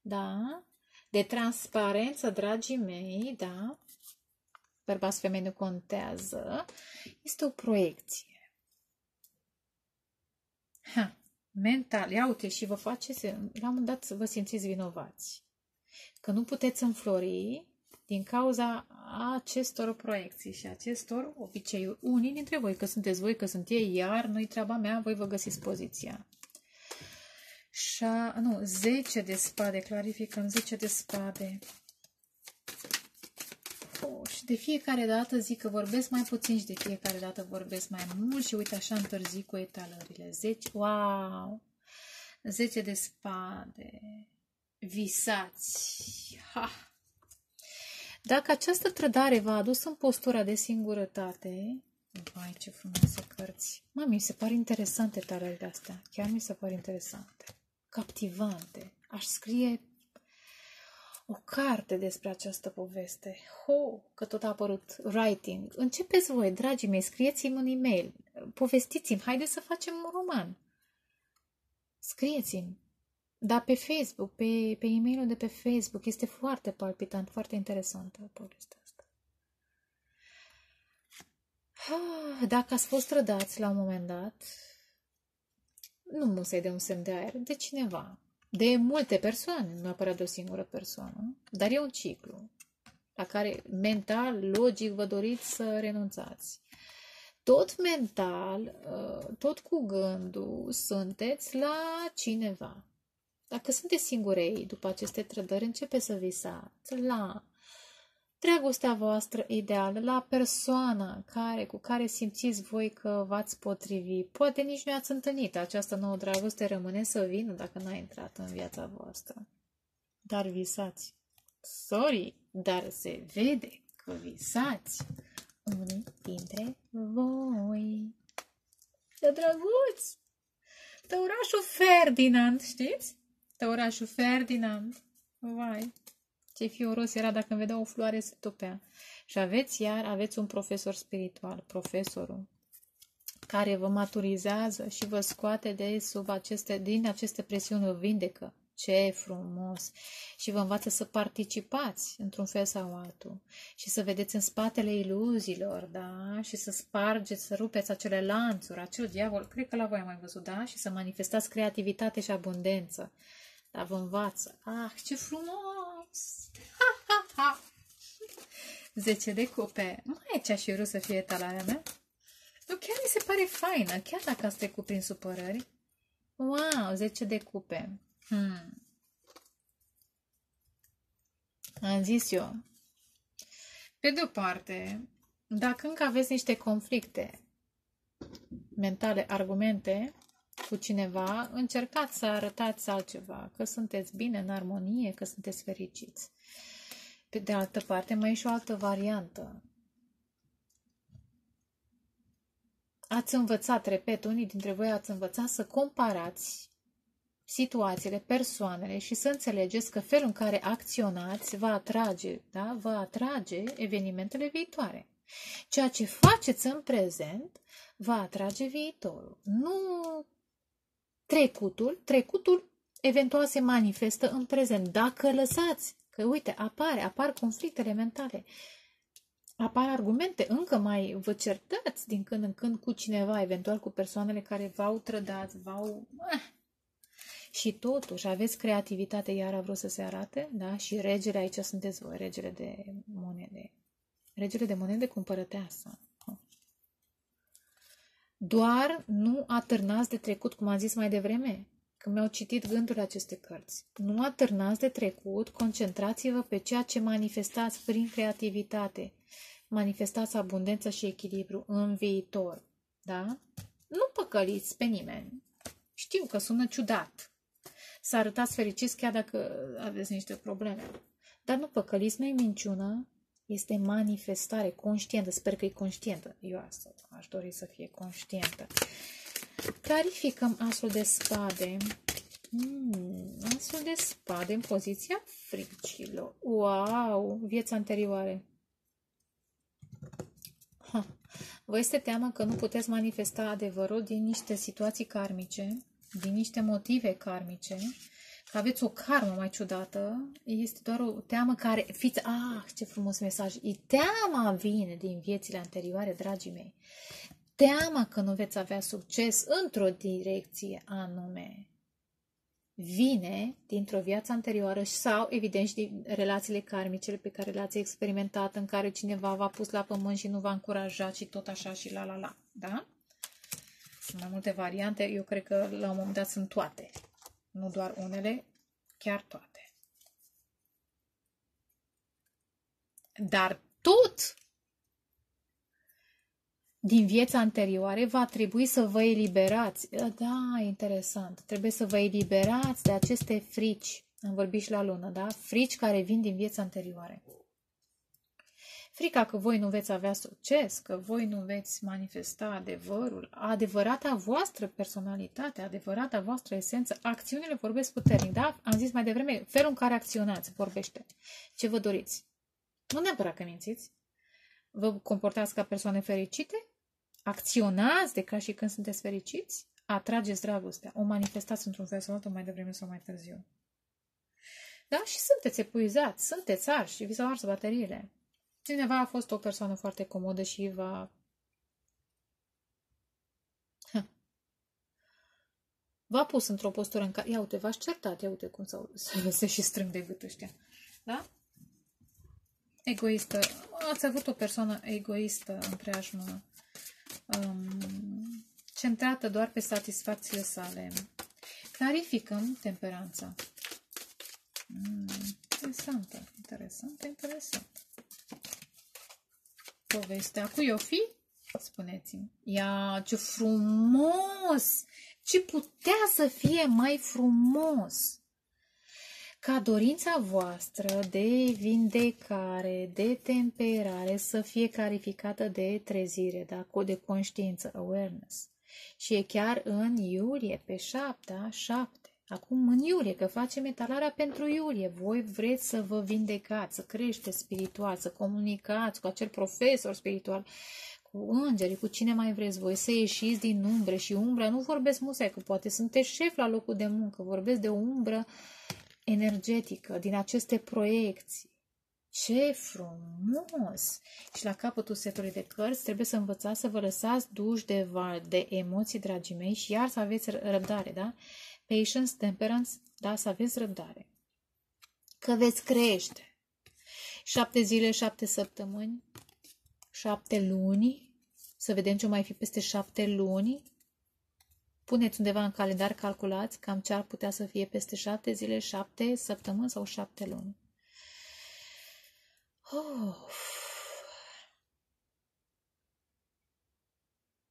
da? de transparență, dragii mei, da? Bărbați femei nu contează. Este o proiecție. Ha, mental. Ia uite și vă faceți, la un moment dat vă simțiți vinovați. Că nu puteți înflori din cauza acestor proiecții și acestor obiceiuri. Unii dintre voi, că sunteți voi, că sunt ei, iar nu-i treaba mea, voi vă găsiți poziția. Șa, nu, 10 de spade, clarificăm, 10 de spade. Oh, și de fiecare dată zic că vorbesc mai puțin și de fiecare dată vorbesc mai mult și uite așa întârzi cu etalările. 10, wow! 10 de spade. Visați. Ha! Dacă această trădare v-a adus în postura de singurătate, vai ce frumoase cărți. Mă, mi se par interesante talările astea. Chiar mi se par interesante captivante. Aș scrie o carte despre această poveste. Ho, că tot a apărut writing. Începeți voi, dragii mei, scrieți-mi un e-mail. Povestiți-mi, haideți să facem un roman. Scrieți-mi. Dar pe Facebook, pe, pe e-mailul de pe Facebook, este foarte palpitant, foarte interesantă povestea asta. Ah, dacă ați fost trădați la un moment dat, nu musai de un semn de aer, de cineva, de multe persoane, nu neapărat de o singură persoană, dar e un ciclu. la care mental, logic vă doriți să renunțați. Tot mental, uh, tot cu gândul, sunteți la cineva. Dacă sunteți singurei după aceste trădări, începe să visați la dragostea voastră ideală, la persoana care, cu care simțiți voi că v-ați potrivi. Poate nici nu ați întâlnit această nouă dragoste, rămâne să vină dacă n-a intrat în viața voastră. Dar visați. Sorry, dar se vede că visați unii dintre voi. Ce drăguț! Tăurașul Ferdinand, știți? Tăurașul Ferdinand. Vai, ce fioros era dacă îmi vedea o floare se topea. Și aveți iar, aveți un profesor spiritual, profesorul, care vă maturizează și vă scoate de sub aceste, din aceste presiuni, vă vindecă. Ce frumos! Și vă învață să participați într-un fel sau altul și să vedeți în spatele iluziilor, da? Și să spargeți, să rupeți acele lanțuri, acel diavol, cred că la voi am mai văzut, da? Și să manifestați creativitate și abundență. Dar vă învață. Ah, ce frumos! Ha, ha, ha! 10 de cupe. Mai ce aș să fie talarea mea? Nu, chiar mi se pare faină, chiar dacă ați trecut prin supărări. Wow, 10 de cupe. Hmm. Am zis eu. Pe de-o parte, dacă încă aveți niște conflicte mentale, argumente cu cineva, încercați să arătați altceva, că sunteți bine, în armonie, că sunteți fericiți. Pe de altă parte, mai e și o altă variantă. Ați învățat, repet, unii dintre voi ați învățat să comparați situațiile, persoanele și să înțelegeți că felul în care acționați va atrage, da? va atrage evenimentele viitoare. Ceea ce faceți în prezent va atrage viitorul. Nu trecutul, trecutul eventual se manifestă în prezent. Dacă lăsați, că uite, apare, apar conflictele mentale, apar argumente, încă mai vă certați din când în când cu cineva, eventual cu persoanele care v-au trădat, v-au... Eh, și totuși aveți creativitate, iar a vrut să se arate, da? Și regele aici sunteți voi, regele de monede. Regele de monede cumpărăteasă. Doar nu atârnați de trecut, cum am zis mai devreme, când mi-au citit gândurile aceste cărți. Nu atârnați de trecut, concentrați-vă pe ceea ce manifestați prin creativitate. Manifestați abundență și echilibru în viitor. Da? Nu păcăliți pe nimeni. Știu că sună ciudat, să arătați fericiți chiar dacă aveți niște probleme. Dar nu păcăliți, nu e minciună, este manifestare conștientă. Sper că e conștientă. Eu asta aș dori să fie conștientă. Clarificăm asul de spade. Hmm, asul de spade în poziția fricilor. Wow! Vieța anterioare. Ha. Vă este teamă că nu puteți manifesta adevărul din niște situații karmice din niște motive karmice, că aveți o karmă mai ciudată, este doar o teamă care, fiți, ah, ce frumos mesaj, e teama vine din viețile anterioare, dragii mei. Teama că nu veți avea succes într-o direcție anume vine dintr-o viață anterioară sau, evident, și din relațiile karmice pe care le-ați experimentat, în care cineva v-a pus la pământ și nu v-a încurajat și tot așa și la la la. Da? Sunt mai multe variante, eu cred că la un moment dat sunt toate. Nu doar unele, chiar toate. Dar tot din viața anterioare va trebui să vă eliberați. Da, interesant. Trebuie să vă eliberați de aceste frici. Am vorbit și la lună, da? Frici care vin din viața anterioare. Frica că voi nu veți avea succes, că voi nu veți manifesta adevărul, adevărata voastră personalitate, adevărata voastră esență, acțiunile vorbesc puternic, da? Am zis mai devreme, felul în care acționați vorbește. Ce vă doriți? Nu neapărat că mințiți. Vă comportați ca persoane fericite? Acționați de ca și când sunteți fericiți? Atrageți dragostea. O manifestați într-un fel sau altul mai devreme sau mai târziu. Da? Și sunteți epuizați, sunteți arși și vi s-au ars bateriile. Cineva a fost o persoană foarte comodă și va... V-a pus într-o postură în care... Ia uite, v-aș certat, ia uite cum s-au... se și strâng de gât ăștia. Da? egoistă. Ați avut o persoană egoistă în preajmă, um, centrată doar pe satisfacțiile sale. Clarificăm temperanța. Mm, interesantă, interesantă, interesant. Povestea cu Iofi? Spuneți-mi. Ia, ce frumos! Ce putea să fie mai frumos? ca dorința voastră de vindecare, de temperare să fie clarificată de trezire, da? de conștiință, awareness. Și e chiar în iulie, pe 7, 7. Acum în iulie, că facem metalarea pentru iulie. Voi vreți să vă vindecați, să creșteți spiritual, să comunicați cu acel profesor spiritual, cu îngerii, cu cine mai vreți voi, să ieșiți din umbre și umbra, nu vorbesc musai, că poate sunteți șef la locul de muncă, vorbesc de o umbră energetică din aceste proiecții. Ce frumos! Și la capătul setului de cărți trebuie să învățați să vă lăsați duși de, de emoții, dragii mei, și iar să aveți răbdare, da? Patience, temperance, da? Să aveți răbdare. Că veți crește. Șapte zile, șapte săptămâni, șapte luni, să vedem ce mai fi peste șapte luni, Puneți undeva în calendar, calculați cam ce ar putea să fie peste șapte zile, șapte săptămâni sau șapte luni. Oh.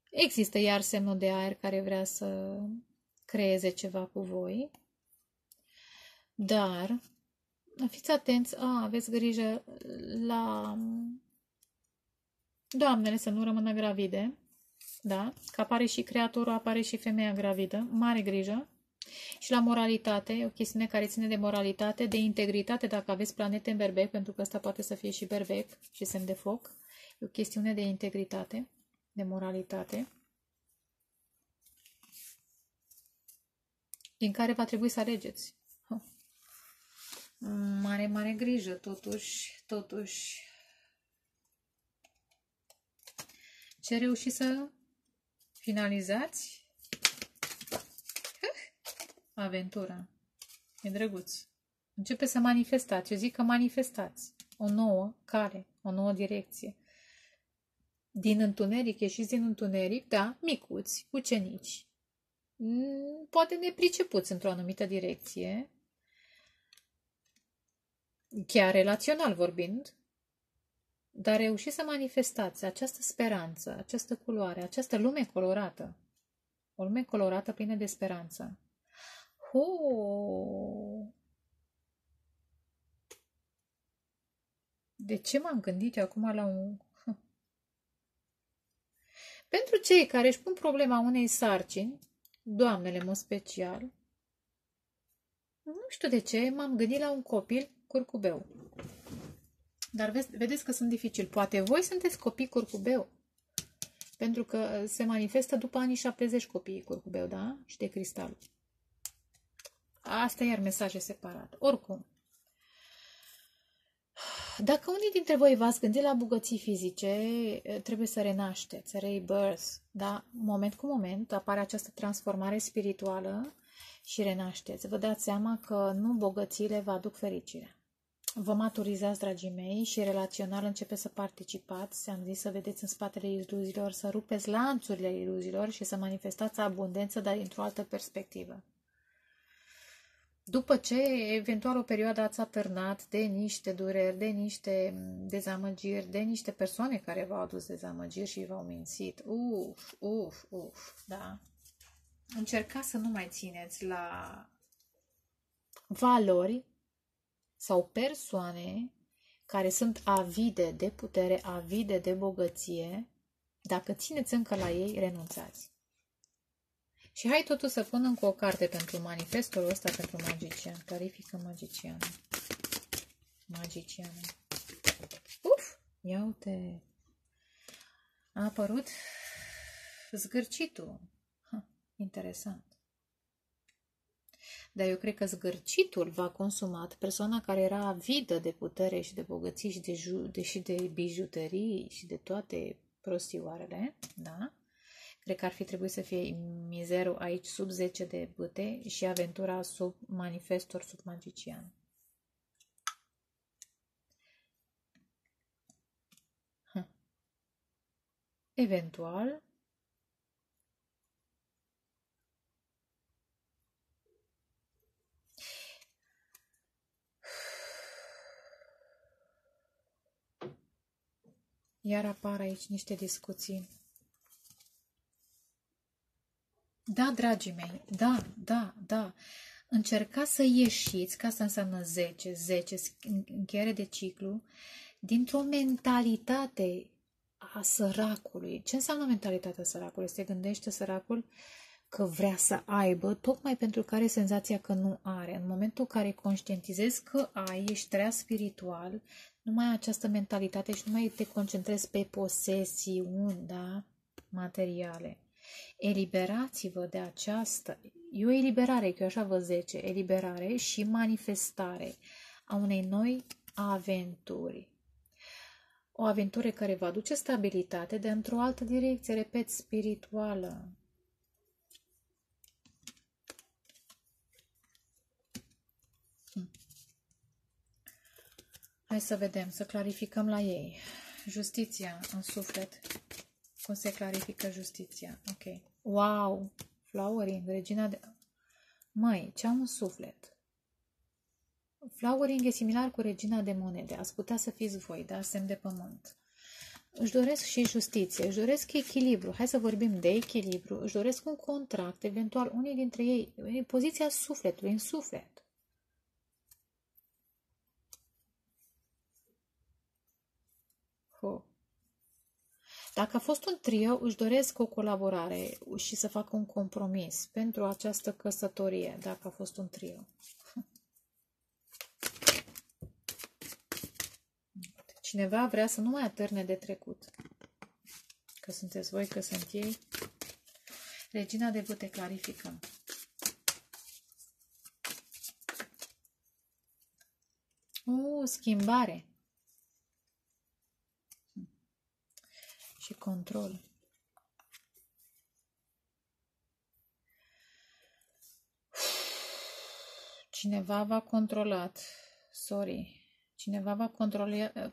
Există iar semnul de aer care vrea să creeze ceva cu voi, dar fiți atenți, a, aveți grijă la doamnele să nu rămână gravide, da? Că apare și creatorul, apare și femeia gravidă, mare grijă. Și la moralitate, o chestiune care ține de moralitate, de integritate, dacă aveți planete în berbec, pentru că asta poate să fie și berbec și semn de foc, e o chestiune de integritate, de moralitate, din care va trebui să alegeți. Mare, mare grijă, totuși, totuși, ce reușit să Finalizați? Aventura. E drăguț. Începe să manifestați. Eu zic că manifestați. O nouă cale, o nouă direcție. Din întuneric, ieșiți din întuneric, da, micuți, ucenici. Mm, poate nepricepuți într-o anumită direcție, chiar relațional vorbind, dar reușiți să manifestați această speranță, această culoare, această lume colorată. O lume colorată plină de speranță. Oh! De ce m-am gândit eu acum la un... Pentru cei care își pun problema unei sarcini, doamnele, mă special, nu știu de ce, m-am gândit la un copil curcubeu. Dar vedeți că sunt dificil. Poate voi sunteți copii curcubeu. Pentru că uh, se manifestă după anii 70 copiii curcubeu, da? Și de cristal. Asta iar mesaje separat. Oricum, dacă unii dintre voi v-ați gândit la bogății fizice, uh, trebuie să renașteți, rebirth, da? Moment cu moment apare această transformare spirituală și renașteți. Vă dați seama că nu bogățiile vă aduc fericirea. Vă maturizați, dragii mei, și relațional începe să participați, am zis să vedeți în spatele iluzilor, să rupeți lanțurile iluzilor și să manifestați abundență, dar dintr-o altă perspectivă. După ce eventual o perioadă ați atârnat de niște dureri, de niște dezamăgiri, de niște persoane care v-au adus dezamăgiri și v-au mințit, uf, uf, uf, da? Încercați să nu mai țineți la valori sau persoane care sunt avide de putere, avide de bogăție, dacă țineți încă la ei, renunțați. Și hai totuși să pun încă o carte pentru manifestul ăsta pentru magician. Clarifică magician. Magician. Uf! Ia uite! A apărut zgârcitul. Ha, interesant. Dar eu cred că zgârcitul va consumat persoana care era avidă de putere și de bogății și de, ju- de, și de bijuterii și de toate prostioarele, da? Cred că ar fi trebuit să fie mizerul aici sub 10 de bâte și aventura sub manifestor sub magician. Eventual, Iar apar aici niște discuții. Da, dragii mei, da, da, da. Încercați să ieșiți, ca să înseamnă 10, 10, încheiere de ciclu, dintr-o mentalitate a săracului. Ce înseamnă mentalitatea săracului? Se gândește săracul că vrea să aibă, tocmai pentru că are senzația că nu are. În momentul în care conștientizezi că ai, ești trea spiritual, nu mai ai această mentalitate și nu mai te concentrezi pe posesiuni, da? Materiale. Eliberați-vă de această, e o eliberare, că eu așa vă 10, eliberare și manifestare a unei noi aventuri. O aventură care va aduce stabilitate de într-o altă direcție, repet, spirituală. Hm. Hai să vedem, să clarificăm la ei. Justiția în suflet. Cum se clarifică justiția? Ok. Wow! Flowering, regina de... Măi, ce am în suflet? Flowering e similar cu regina de monede. Ați putea să fiți voi, da? Semn de pământ. Își doresc și justiție, își doresc echilibru. Hai să vorbim de echilibru. Își doresc un contract, eventual unii dintre ei, poziția sufletului, în suflet. Ho. Dacă a fost un trio, își doresc o colaborare și să facă un compromis pentru această căsătorie, dacă a fost un trio. Cineva vrea să nu mai atârne de trecut. Că sunteți voi, că sunt ei. Regina de bute clarifică. O, schimbare. Și control. Cineva v-a controlat. Sorry. Cineva v-a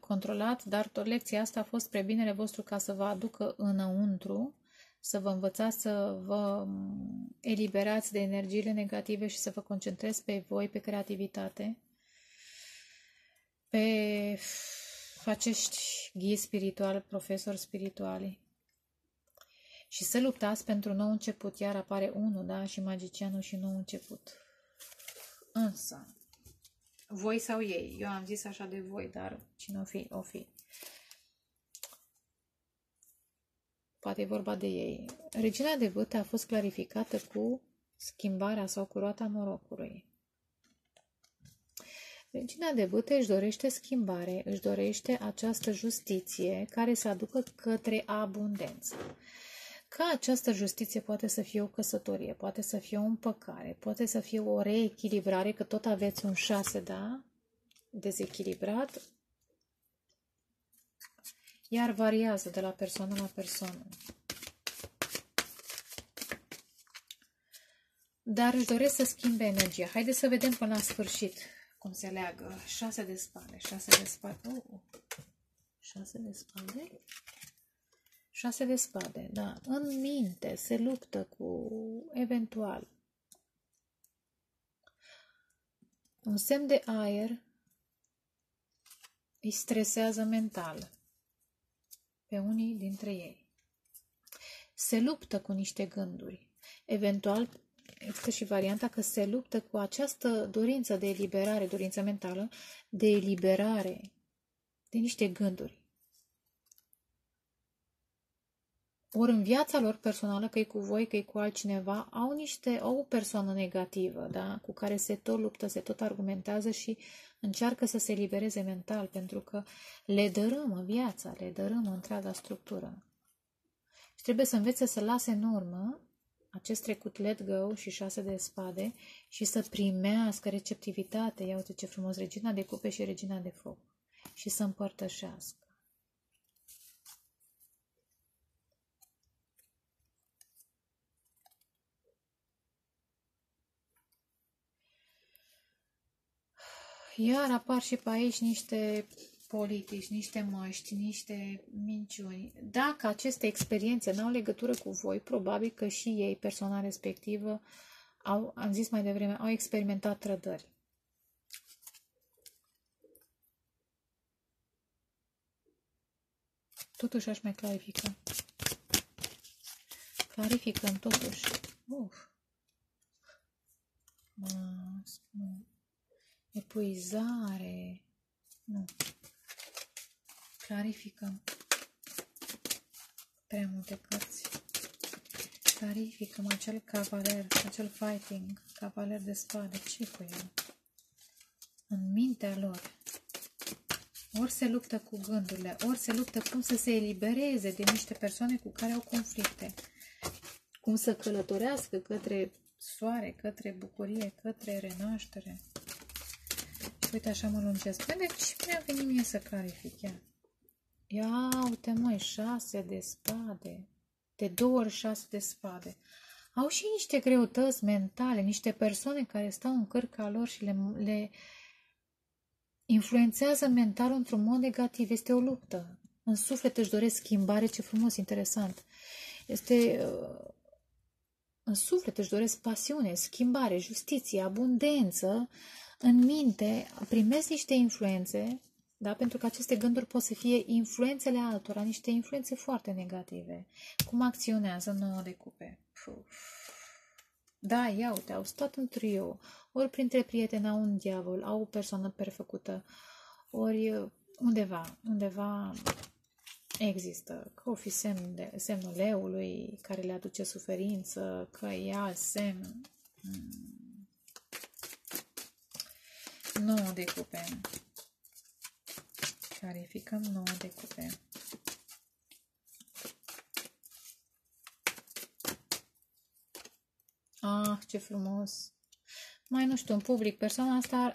controlat, dar tot lecția asta a fost spre binele vostru ca să vă aducă înăuntru, să vă învățați să vă eliberați de energiile negative și să vă concentrați pe voi, pe creativitate, pe facești ghii spiritual, profesori spirituali. Și să luptați pentru nou început, iar apare unul, da, și magicianul și nou început. Însă, voi sau ei, eu am zis așa de voi, dar cine o fi, o fi. Poate e vorba de ei. Regina de vâte a fost clarificată cu schimbarea sau cu roata norocului. Regina de bâte își dorește schimbare, își dorește această justiție care să aducă către abundență. Că această justiție poate să fie o căsătorie, poate să fie o împăcare, poate să fie o reechilibrare, că tot aveți un șase, da? Dezechilibrat. Iar variază de la persoană la persoană. Dar își doresc să schimbe energia. Haideți să vedem până la sfârșit cum se leagă. Șase de spade, șase de spade. Oh, oh. Șase de spade. Șase de spade, da. În minte se luptă cu eventual un semn de aer îi stresează mental pe unii dintre ei. Se luptă cu niște gânduri. Eventual există și varianta că se luptă cu această dorință de eliberare, dorință mentală, de eliberare de niște gânduri. Ori în viața lor personală, că e cu voi, că e cu altcineva, au niște, au o persoană negativă, da? cu care se tot luptă, se tot argumentează și încearcă să se libereze mental, pentru că le dărâmă viața, le dărâmă întreaga structură. Și trebuie să învețe să lase în urmă acest trecut let go și șase de spade și să primească receptivitate, ia uite ce frumos, regina de cupe și regina de foc și să împărtășească. Iar apar și pe aici niște politici, niște măști, niște minciuni. Dacă aceste experiențe n-au legătură cu voi, probabil că și ei, persoana respectivă, au, am zis mai devreme, au experimentat trădări. Totuși aș mai clarifica. Clarificăm totuși. Uf. Mas, nu. Epuizare. Nu. Clarificăm. Prea multe cărți. Clarificăm acel cavaler, acel fighting, cavaler de spade. ce cu el? În mintea lor. Ori se luptă cu gândurile, ori se luptă cum să se elibereze de niște persoane cu care au conflicte. Cum să călătorească către soare, către bucurie, către renaștere. Și uite, așa mă lungesc. Păi deci mi-a venit mie să clarific, ia. Ia uite, măi, șase de spade. De două ori șase de spade. Au și niște greutăți mentale, niște persoane care stau în cărca lor și le, le influențează mental într-un mod negativ. Este o luptă. În suflet își doresc schimbare, ce frumos, interesant. Este uh, în suflet își doresc pasiune, schimbare, justiție, abundență, în minte primesc niște influențe, da? pentru că aceste gânduri pot să fie influențele altora, niște influențe foarte negative. Cum acționează nouă de cupe? Puf. Da, ia uite, au stat în trio, ori printre prieteni au un diavol, au o persoană perfăcută, ori undeva, undeva există, că o fi semn de, semnul leului care le aduce suferință, că e alt semn. Hmm. Nouă de cupe. Clarificăm nouă de cupe. Ah, ce frumos! Mai nu știu, în public, persoana asta,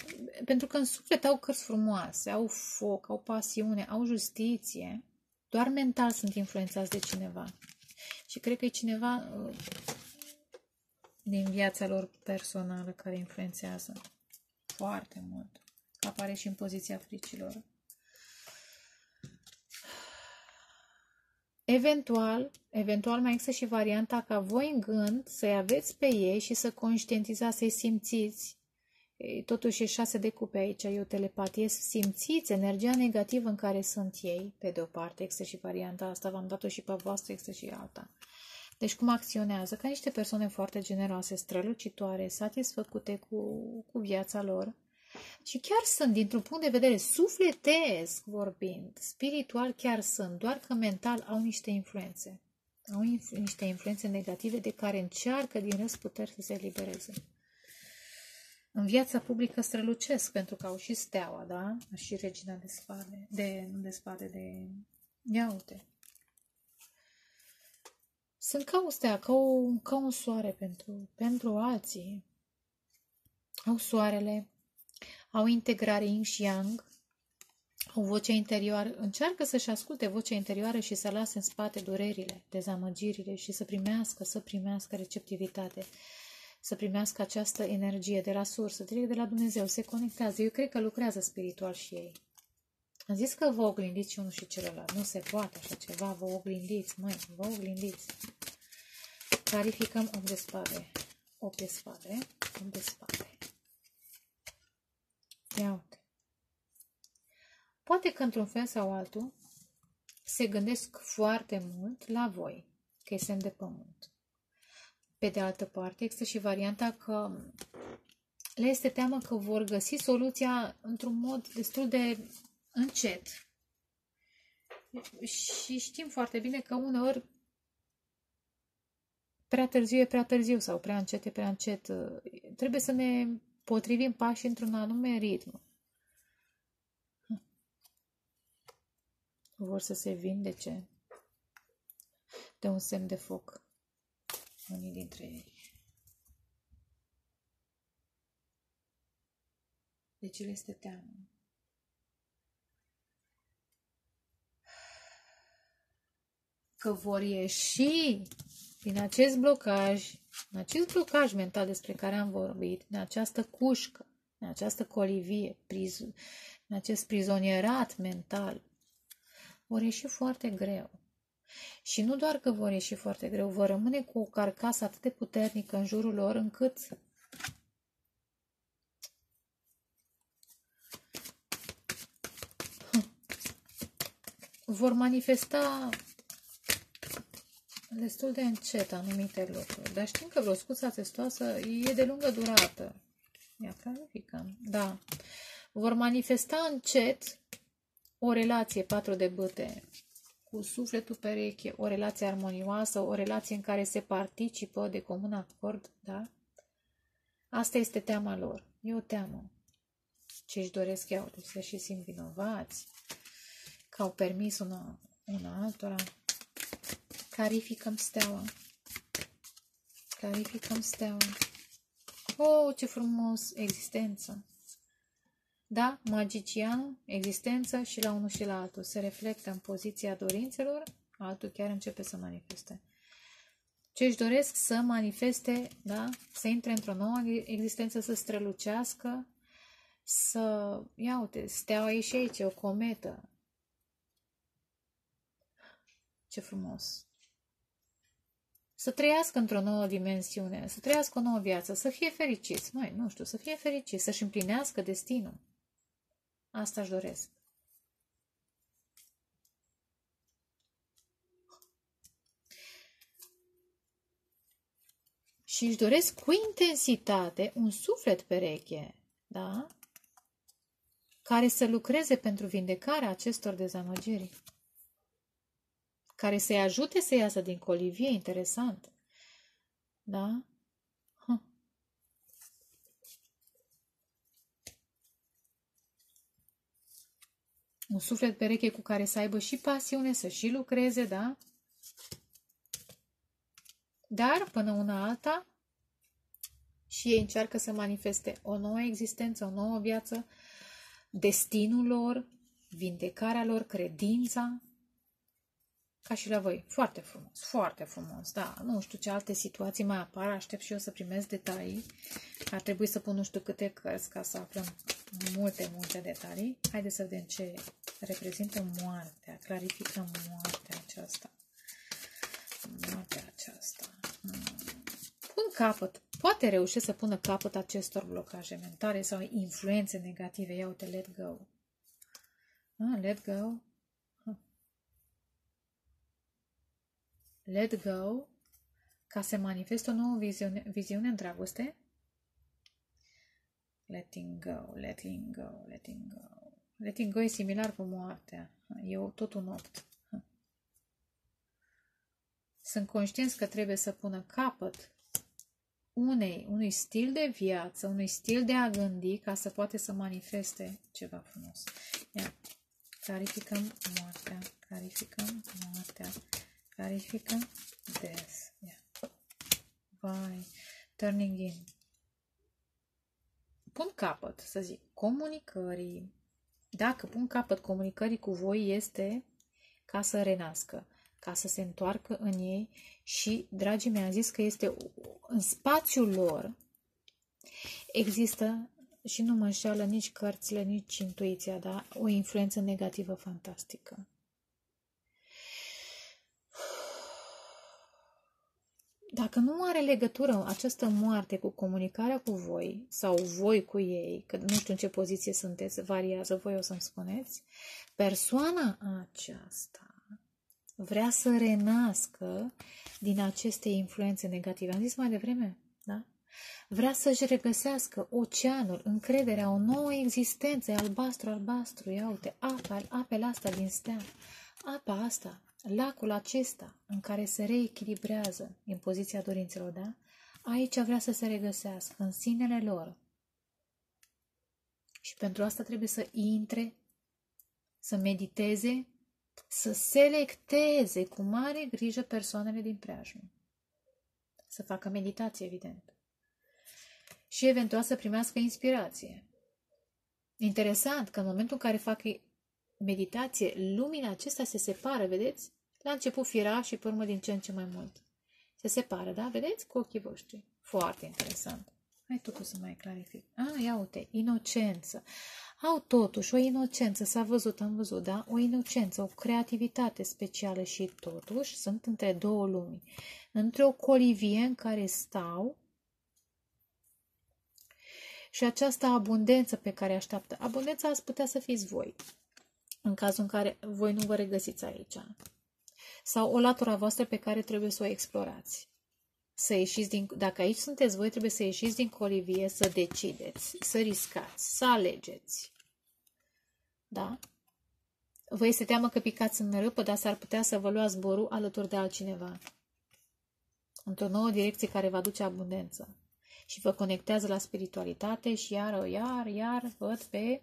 pentru că în suflet au cărți frumoase, au foc, au pasiune, au justiție, doar mental sunt influențați de cineva. Și cred că e cineva uh, din viața lor personală care influențează foarte mult. Apare și în poziția fricilor. Eventual, eventual mai există și varianta ca voi în gând să-i aveți pe ei și să conștientizați, să-i simțiți. Totuși e șase de cupe aici, e o telepatie, să simțiți energia negativă în care sunt ei, pe de o parte, există și varianta asta, v-am dat-o și pe voastră, există și alta. Deci cum acționează? Ca niște persoane foarte generoase, strălucitoare, satisfăcute cu, cu viața lor, și chiar sunt, dintr-un punct de vedere sufletesc vorbind, spiritual chiar sunt, doar că mental au niște influențe. Au inf- niște influențe negative de care încearcă din răsputeri să se elibereze. În viața publică strălucesc pentru că au și steaua, da? Și regina de spade, de, nu de spade, de... Ia uite. Sunt ca o stea, ca, o, ca un soare pentru, pentru alții. Au soarele, au integrare yin și yang, au vocea interioară, încearcă să-și asculte vocea interioară și să lase în spate durerile, dezamăgirile și să primească, să primească receptivitate, să primească această energie de la sursă, direct de la Dumnezeu, se conectează. Eu cred că lucrează spiritual și ei. Am zis că vă oglindiți și unul și celălalt. Nu se poate așa ceva, vă oglindiți, măi, vă oglindiți. Clarificăm 8 de spade. 8 de spade, 8 de spade. Ia uite. Poate că într-un fel sau altul se gândesc foarte mult la voi, că e semn de pământ. Pe de altă parte, există și varianta că le este teamă că vor găsi soluția într-un mod destul de încet. Și știm foarte bine că uneori prea târziu e prea târziu sau prea încet e prea încet. Trebuie să ne potrivim pașii într-un anume ritm. Vor să se vindece de un semn de foc. Unii dintre ei. Deci el este teamă. Că vor ieși din acest blocaj în acest blocaj mental despre care am vorbit, în această cușcă, în această colivie, priz, în acest prizonierat mental, vor ieși foarte greu. Și nu doar că vor ieși foarte greu, vor rămâne cu o carcasă atât de puternică în jurul lor încât vor manifesta destul de încet anumite lucruri. Dar știm că vreo scuța testoasă e de lungă durată. Ia clarificăm. Da. Vor manifesta încet o relație, patru de băte, cu sufletul pereche, o relație armonioasă, o relație în care se participă de comun acord, da? Asta este teama lor. E o teamă. Ce își doresc eu, deci să și simt vinovați, că au permis una, una altora. Clarificăm steaua. Clarificăm steaua. Oh, ce frumos! Existență. Da, magicianul, existență și la unul și la altul se reflectă în poziția dorințelor, altul chiar începe să manifeste. Ce își doresc să manifeste, da, să intre într-o nouă existență, să strălucească, să, ia uite, steaua e și aici, o cometă. Ce frumos! Să trăiască într-o nouă dimensiune, să trăiască o nouă viață, să fie fericiți, mai nu știu, să fie fericiți, să-și împlinească destinul. Asta își doresc. Și își doresc cu intensitate un suflet pereche, da? Care să lucreze pentru vindecarea acestor dezamăgiri. Care să-i ajute să iasă din colivie, interesant. Da? un suflet pereche cu care să aibă și pasiune, să și lucreze, da? Dar, până una alta, și ei încearcă să manifeste o nouă existență, o nouă viață, destinul lor, vindecarea lor, credința, ca și la voi. Foarte frumos, foarte frumos, da. Nu știu ce alte situații mai apar, aștept și eu să primesc detalii. Ar trebui să pun nu știu câte cărți ca să aflăm multe, multe detalii. Haideți să vedem ce reprezintă moartea. Clarificăm moartea aceasta. Moartea aceasta. Hmm. Pun capăt. Poate reușesc să pună capăt acestor blocaje mentale sau influențe negative. Ia uite, let go. Ah, let go. Let go ca să manifestă o nouă viziune, viziune în dragoste. Letting go, letting go, letting go. Letting go e similar cu moartea. E tot un opt. Sunt conștienți că trebuie să pună capăt unei, unui stil de viață, unui stil de a gândi ca să poate să manifeste ceva frumos. Ia, clarificăm moartea, clarificăm moartea, clarificăm death. Ia. Vai, turning in. Pun capăt, să zic, comunicării, dacă pun capăt comunicării cu voi, este ca să renască, ca să se întoarcă în ei și, dragii mei, am zis că este în spațiul lor există și nu mă înșeală nici cărțile, nici intuiția, da? O influență negativă fantastică. Dacă nu are legătură această moarte cu comunicarea cu voi sau voi cu ei, că nu știu în ce poziție sunteți, variază, voi o să-mi spuneți, persoana aceasta vrea să renască din aceste influențe negative. Am zis mai devreme, da? Vrea să-și regăsească oceanul, încrederea, o nouă existență, albastru, albastru, ia uite, apa, apele astea din stea, apa asta, lacul acesta în care se reechilibrează în poziția dorințelor, da? Aici vrea să se regăsească în sinele lor. Și pentru asta trebuie să intre, să mediteze, să selecteze cu mare grijă persoanele din preajmă. Să facă meditație, evident. Și eventual să primească inspirație. Interesant că în momentul în care fac meditație, lumina acesta se separă, vedeți? La început fira și pe urmă din ce în ce mai mult. Se separă, da? Vedeți? Cu ochii voștri. Foarte interesant. Hai totuși să mai clarific. Ah, ia uite, inocență. Au totuși o inocență, s-a văzut, am văzut, da? O inocență, o creativitate specială și totuși sunt între două lumi. Între o colivie în care stau și această abundență pe care așteaptă. Abundența ați putea să fiți voi, în cazul în care voi nu vă regăsiți aici. Sau o latura voastră pe care trebuie să o explorați să ieșiți din, dacă aici sunteți voi, trebuie să ieșiți din colivie, să decideți, să riscați, să alegeți. Da? Vă este teamă că picați în râpă, dar s-ar putea să vă luați zborul alături de altcineva. Într-o nouă direcție care va duce abundență. Și vă conectează la spiritualitate și iar, iar, iar văd pe,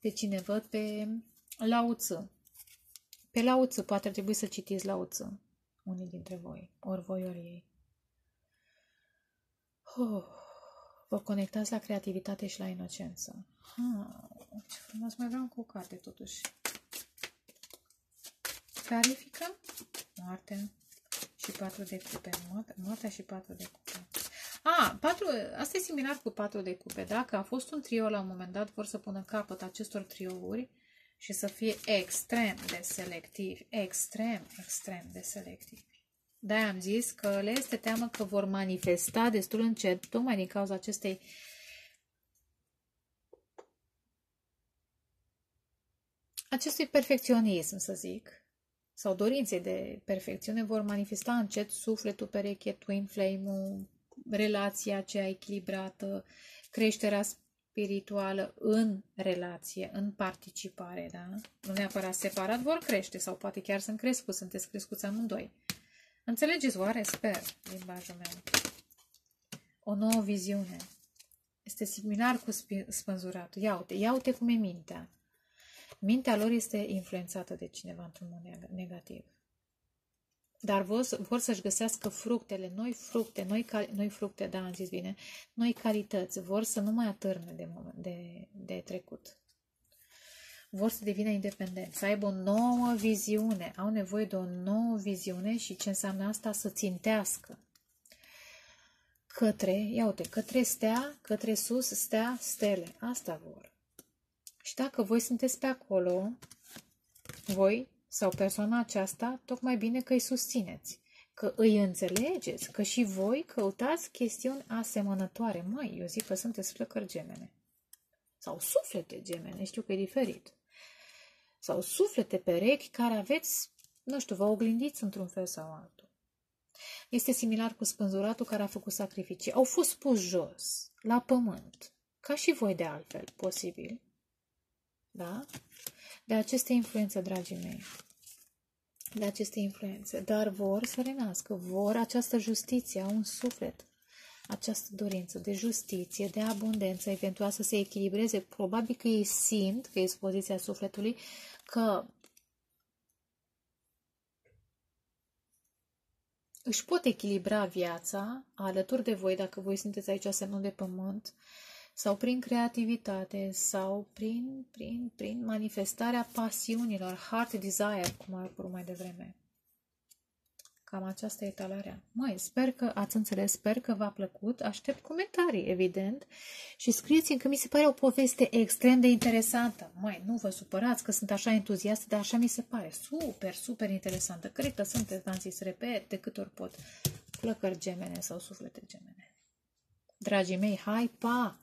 pe cine văd pe Lauță. Pe Lauță, poate ar trebui să citiți Lauță. Unii dintre voi, ori voi, ori ei. Oh, vă conectați la creativitate și la inocență. Ha, ce frumos, mai vreau cu o carte totuși. Clarificăm moarte și patru de cupe. Moartea și patru de cupe. A, patru, asta e similar cu patru de cupe. Dacă a fost un trio la un moment dat, vor să pună capăt acestor triouri și să fie extrem de selectiv, extrem, extrem de selectiv de am zis că le este teamă că vor manifesta destul încet, tocmai din cauza acestei acestui perfecționism, să zic, sau dorințe de perfecțiune, vor manifesta încet sufletul, pereche, twin flame-ul, relația aceea echilibrată, creșterea spirituală în relație, în participare, da? Nu neapărat separat, vor crește sau poate chiar sunt crescuți, sunteți crescuți amândoi. Înțelegeți oare? Sper, limbajul meu. O nouă viziune. Este similar cu spânzuratul. Ia uite, ia uite cum e mintea. Mintea lor este influențată de cineva într-un mod negativ. Dar vor, vor să-și găsească fructele, noi fructe, noi, noi fructe, da, am zis bine, noi calități. Vor să nu mai atârne de, moment, de, de trecut vor să devină independenți, să aibă o nouă viziune, au nevoie de o nouă viziune și ce înseamnă asta să țintească către, ia uite, către stea, către sus, stea, stele. Asta vor. Și dacă voi sunteți pe acolo, voi sau persoana aceasta, tocmai bine că îi susțineți, că îi înțelegeți, că și voi căutați chestiuni asemănătoare. Mai, eu zic că sunteți flăcări gemene. Sau suflete gemene, știu că e diferit sau suflete perechi care aveți, nu știu, vă oglindiți într-un fel sau altul. Este similar cu spânzuratul care a făcut sacrificii. Au fost pus jos, la pământ, ca și voi de altfel, posibil. Da? De aceste influențe, dragii mei. De aceste influențe. Dar vor să renască, vor această justiție, au un suflet această dorință de justiție, de abundență, eventual să se echilibreze. Probabil că ei simt, că e poziția sufletului, că își pot echilibra viața alături de voi, dacă voi sunteți aici semnul de pământ, sau prin creativitate, sau prin, prin, prin manifestarea pasiunilor, heart desire, cum a apărut mai devreme. Cam aceasta e talarea. Mai, sper că ați înțeles, sper că v-a plăcut. Aștept comentarii, evident. Și scrieți-mi că mi se pare o poveste extrem de interesantă. Mai, nu vă supărați că sunt așa entuziastă, dar așa mi se pare. Super, super interesantă. Cred că sunteți, am zis, repet, de câte ori pot. Plăcări gemene sau suflete gemene. Dragii mei, hai, pa!